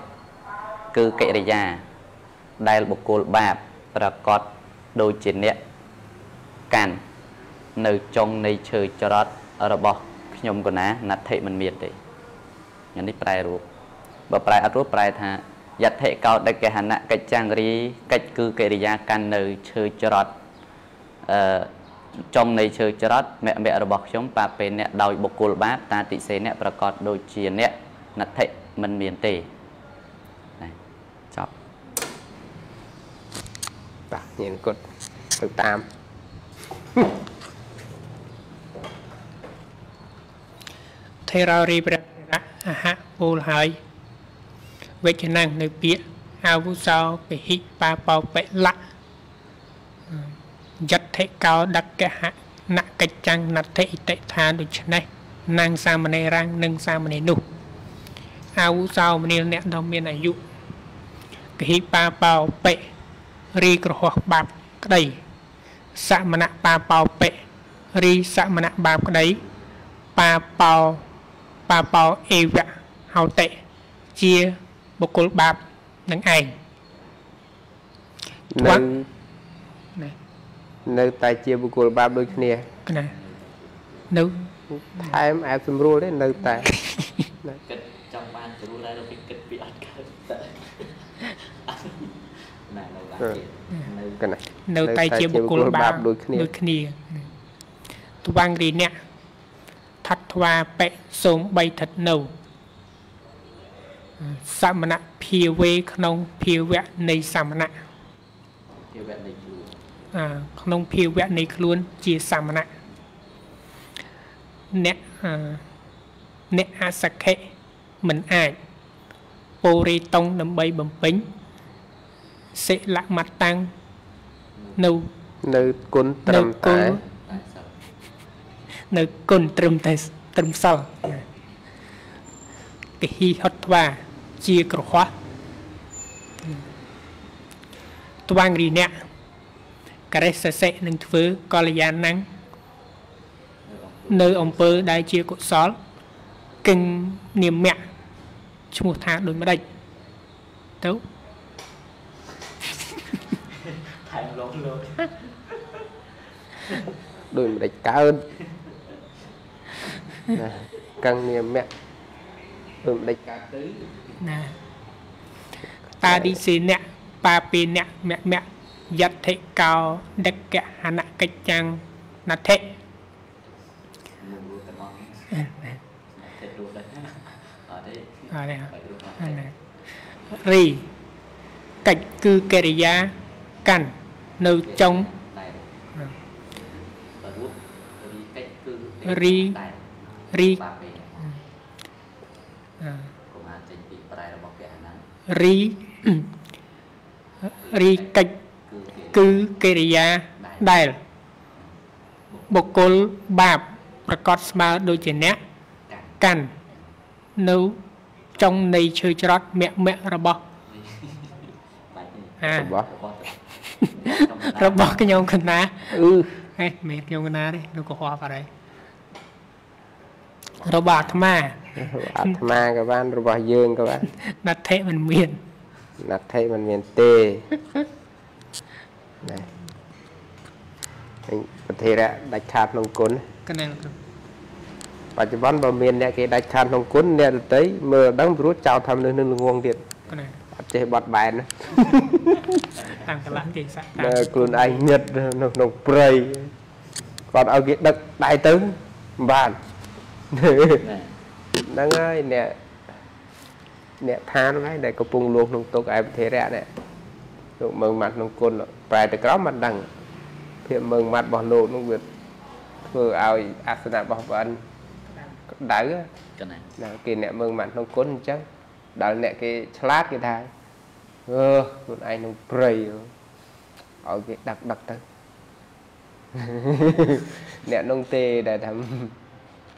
D: គឺកិរិយា ដែលបុគ្គលបាបប្រកបដូចជាអ្នកកាន់នៅចុងនៃឈើច្រត់របស់ខ្ញុំកណាណដ្ឋិមិនមានទេយ៉ាងនេះប្រែរូបបើប្រែអត់រូបប្រែថា យតិកោដកហណៈកិច្ចចាងរីកិច្ចគឺកិរិយាកាន់នៅឈើច្រត់អឺចុងនៃឈើច្រត់មគ្គរបស់ខ្ញុំប៉ាពេលអ្នកដោយបុគ្គលបាបតាតិសេអ្នកប្រកាសដូចជាអ្នកណដ្ឋិមិនមានទេណាចប់
C: បាទញៀនគាត់ទៅតាម
B: ថេរោរីព្រះរៈអហៈពលហើយ វិជ្ជ năng នៅពាក្យអាវុសោពហិបាបោបិលៈយត្តិកោដកហៈណកិច្ចੰណដ្ឋិអតិថាដូច្នេះនាងសាមណេរាំងនិងសាមណេរនោះអាវុសោមនាលអ្នកដ៏មានអាយុកហិបាបោបិរីក្រហោះបាបក្តីសមណៈបាបោបិរីសមណៈបាបក្តីបាបោបាបោអេវៈហោតិជា បុគ្គលបាបនឹងឯង
C: នៅនៅតែជាបុគ្គលបាបដូចគ្នា
B: ណានៅ
C: ថែមអែបស្រួលទេនៅតែ
D: គិតចង់បានស្រួលដែរទៅគិតពីអត់កើត
B: ណានៅតែនៅកណានៅតែជាបុគ្គលបាបដូចគ្នាដូចគ្នាទ្វាំងរីអ្នកថាត់ធ្វាបិសូមបីថិតនៅ សមណៈភាវេក្នុងភាវៈនៃសមណៈ
D: ភាវៈនៃខ្លួន
B: ក្នុងភាវៈនៃខ្លួនជាសមណៈអ្នកអ្នកអសខិមិនអាចពោរីតុងដើម្បីបំពេញសិលមត្តាំងនៅ
C: នៅគុណត្រឹមតែ
B: នៅគុណត្រឹមតែត្រឹមសិលកហិហត់ថ្វា ជាក្រហោះត្វាងរីអ្នកករិសសិនឹងធ្វើកល្យាណੰនៅអំពើដែលជាកុសលគិញនាមៈឈ្មោះថាដូចម្ដេចទៅ
D: ថែមលោកលោក
C: ដូចម្ដេចកើតណាកੰនាមៈដូចម្ដេចកើតទៅ
B: ណាតាឌីសេអ្នកបាពេអ្នកមៈមៈយត្តិកោដកហនកិច្ចាំងណដ្ឋិអររីកិច្ចគឺកិរិយាកាន់នៅចុងរីរី រីរីកិច្ចគឺកិរិយាដែលបុគ្គលបាបប្រកាសស្មើដូចជាអ្នកកាន់នៅចុងនៃឈើច្រត់មាក់មាក់របស់
C: របស់
B: របស់ខ្ញុំកណាអឺហេមិនខ្ញុំកណាទេនោះក៏ហប់អ រហើយរបស់អាត្មា
C: អាត្មាក៏បាន របស់យើងក៏បាន
B: ណដ្ឋិមិនមាន
C: ណដ្ឋិមិនមានទេណាប្រធារៈដាច់ខាតក្នុងគុណ
B: កណែ
C: បច្ចុប្បន្នបើមានអ្នកគេដាច់ខាតក្នុងគុណអ្នកដតីមើលដឹងព្រោះចោលថាមនុស្សនឹងល្ងងទៀត
B: កណែ
C: អត់ចេះបត់បែន
B: តាំងកលៈគេសាក់
C: តាមខ្លួនឯងញិតនៅក្នុងព្រៃគាត់ឲ្យគេដឹកដៃទៅបាន ហ្នឹងហើយអ្នកអ្នកឋានហ្នឹងហើយដែលកំពុងលួងក្នុងទុកឯប្រធារៈនេះលោកមើងម៉ាត់ក្នុងគុណប្រែទៅក្រោមមិនដឹងភាពមើងម៉ាត់របស់លោកនោះវាធ្វើឲ្យអាសនៈរបស់ព្រះអិនក្តៅណាគេអ្នកមើងម៉ាត់ក្នុងគុណអញ្ចឹងដល់អ្នកគេឆ្លាតគេថាអឺខ្លួនឯងនឹងព្រៃឲ្យគេដឹកដឹកទៅអ្នកនោះទេដែលថា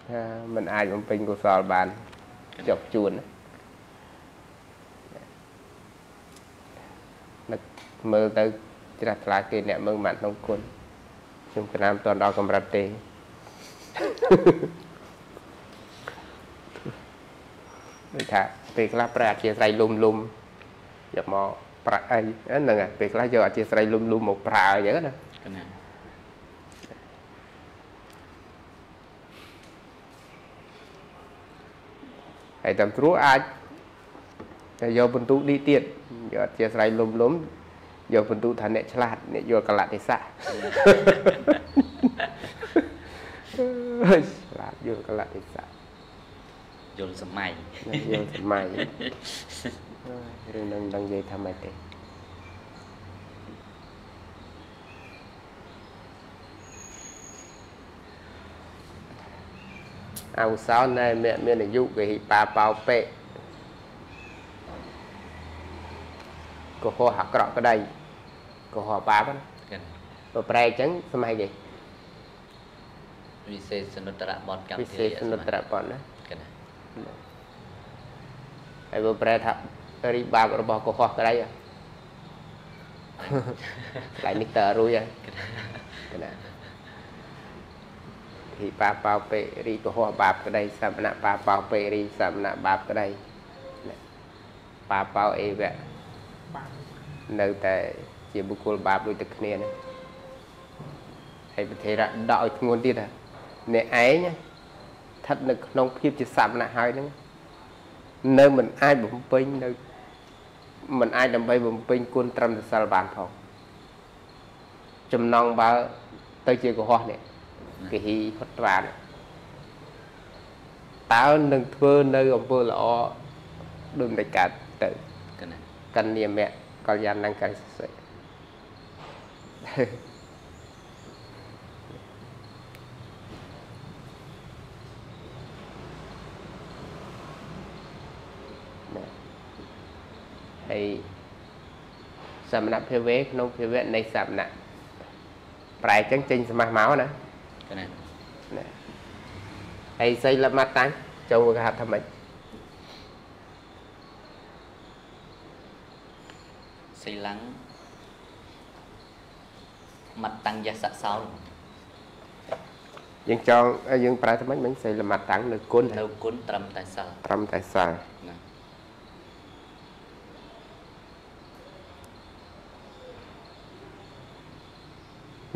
C: ថាมันអាចបំពេញកុសលបានចប់ជួននឹកមើលទៅជ្រះថ្លាគេអ្នកមើលមិនក្នុងគុណខ្ញុំកណាមតន់ដល់កម្រិតទេដូចថាពេលខ្លះប្រែអធិស្ឋានលុំលុំយកមកប្រាក់អីហ្នឹងពេលខ្លះយកអធិស្ឋានលុំលុំមកប្រើអញ្ចឹងណា ហើយតាមត្រួសអាចតែយកបន្ទុកនេះទៀតយកអធិស្ឋានលុំលុំយកបន្ទុកថាអ្នកឆ្លាតអ្នកយល់កលៈទេសៈឆ្លាតយល់កលៈទេសៈ
D: យល់សម័យ
C: យល់សម័យរឿងនឹងដឹងនិយាយថាម៉េចទេ អវសោណែមានមានអាយុគេប៉ាប៉ោពេកកុហកអាក្រក់ក្តីកុហកបាបណាបើប្រែអញ្ចឹងសម័យគេ
D: វិសេសនុត្តរបត
C: កម្មវិសេសនុត្តរបតណាហើយបើប្រែថារីបាបរបស់កុហកក្តីកន្លែងនេះតើរួយហើយណា ពីបាបោពេរីកុហកបាបក្តីសមណៈបាបោពេរីសមណៈបាបក្តីបាបោអេវៈនៅតែជាបុគ្គលបាបដូចតែគ្នានេះហើយប្រធេរៈដកឲ្យធ្ងន់ទៀតអ្នកឯងស្ថិតនៅក្នុងភាពជាសមណៈហើយហ្នឹងនៅមិនអាចបំពេញនៅមិនអាចដើម្បីបំពេញគុណត្រឹមសិលបានផងចំណងបើទៅជាកុហកនេះ គេហ៊ីផុតបានតើនឹងធ្វើនៅអំពើល្អដូចមិនកើតទៅកញ្ញាមៈកល្យាណង្ការិសិហើយសមណភាវេក្នុងភាវៈនៃសមណៈប្រែចឹងចេញសមាសមកណា ណាណាហើយសីលមតាំងចូលគេហៅថាម៉េច
D: សីឡੰងមតាំងយសសោល
C: យើងចង់យើងប្រែថាម៉េចមិញសីលមតាំងនៅគុណ
D: នៅគុណត្រឹមតែសិល
C: ត្រឹមតែសិលណា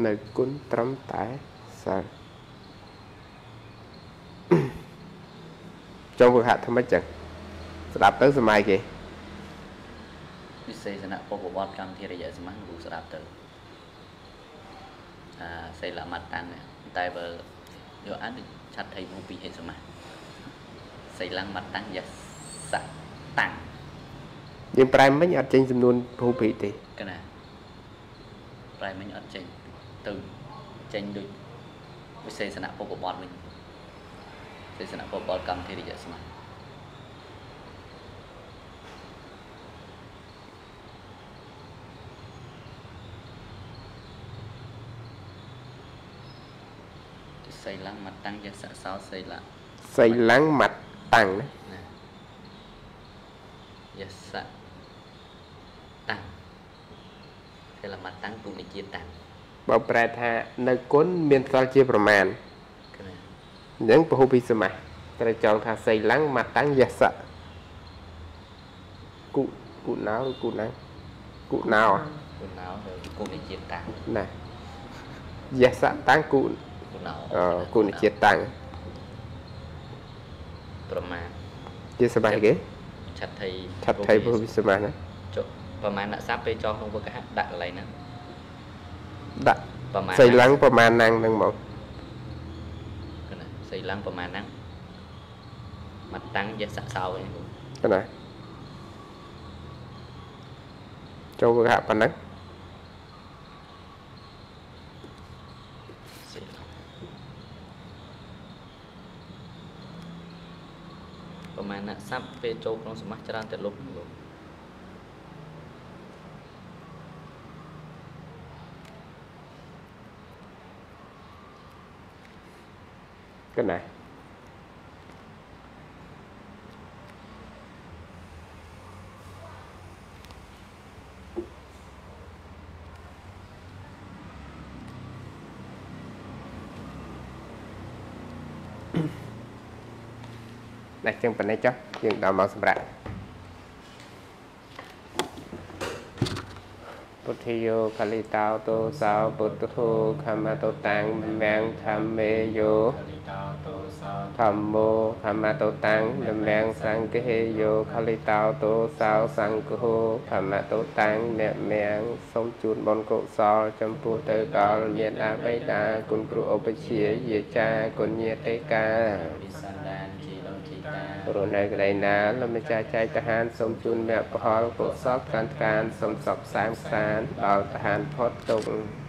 C: នៅគុណត្រឹមតែ សិលចង់វឹកហាក់ថ្មិចចឹងស្ដាប់ទៅសម័យគេ
D: វិសេសនៈពុបវត្តកម្មធិរយៈសមាគ្រូស្ដាប់ទៅអាសេលមតតាំងតែបើយកអានឆាត់ថៃមកពីហេសមាសេលមតតាំងយសៈតាំង
C: យើងប្រែមិញអត់ចេញចំនួនភូភិទេ
D: កណាប្រែមិញអត់ចេញទៅចេញដូច វិសេសនៈពុបវត្តវិញវិសេសនៈពុបវត្តកម្មធិរយៈសមាសីឡੰមតាំងយសសោសីឡ
C: សីឡੰមតាំងណា
D: យសតាំងសីឡមតាំងពុនិជាតាំង
C: បើប្រែថានៅគុណមានផ្ដល់ជាប្រមាណអញ្ចឹងពហុពិសមាសត្រូវចង់ថាសីឡੰមតាំងយសគុគុណៅឬគុណៅគុណៅ
D: គុណៅគុនិជាតាំង
C: ណាយសតាំងគុគុណជាតិតាំង
D: ប្រមាណ
C: ជាសមាសគេ
D: ឆាត់ថៃ
C: ឆាត់ថៃពុទ្ធវិសមាសណា
D: ចុះប្រមាណដាក់សាប់ពេលចោលក្នុងវកហៈដាក់កន្លែងណា
C: ដាក់ប្រមាណសីឡੰប្រមាណណាំងនឹងមក
D: ណាសីឡੰប្រមាណណាំងមកតាំងយសសោឯង
C: ណាចូលវកហៈប៉ុណ្ណឹង
D: ប្រមាណអ្នកសັບពេលចូលក្នុងសមាសច្រើនតែលុបលោក
C: កណាណាចឹងប៉ុណ្ណេះចុះយើងដល់មកសម្រាប់ពុទ្ធិយោកលិតោតោសោពុទ្ធោខមតោតាំងមៀងធម្មេយោ ធម្មោធម្មតោតាំងលំលាំងសង្ឃេយោខលិតោទោសោសង្ឃោធម្មតោតាំងអ្នកមៀងសូមជូនបុណ្យកុសល ចំពោះទៅដល់ញាតិអាបិតាគុណគ្រូឧបជាយាចាគុណញាតិកា
D: វិសន្តានជីលំជីតា
C: ព្រោះនៅកន្លែងណាលំម្ចាស់ចែកតាហានសូមជូនមគ្គផលកុសលកាន់កានសូមសពសាមសានដល់តាហានផុតទុក្ខ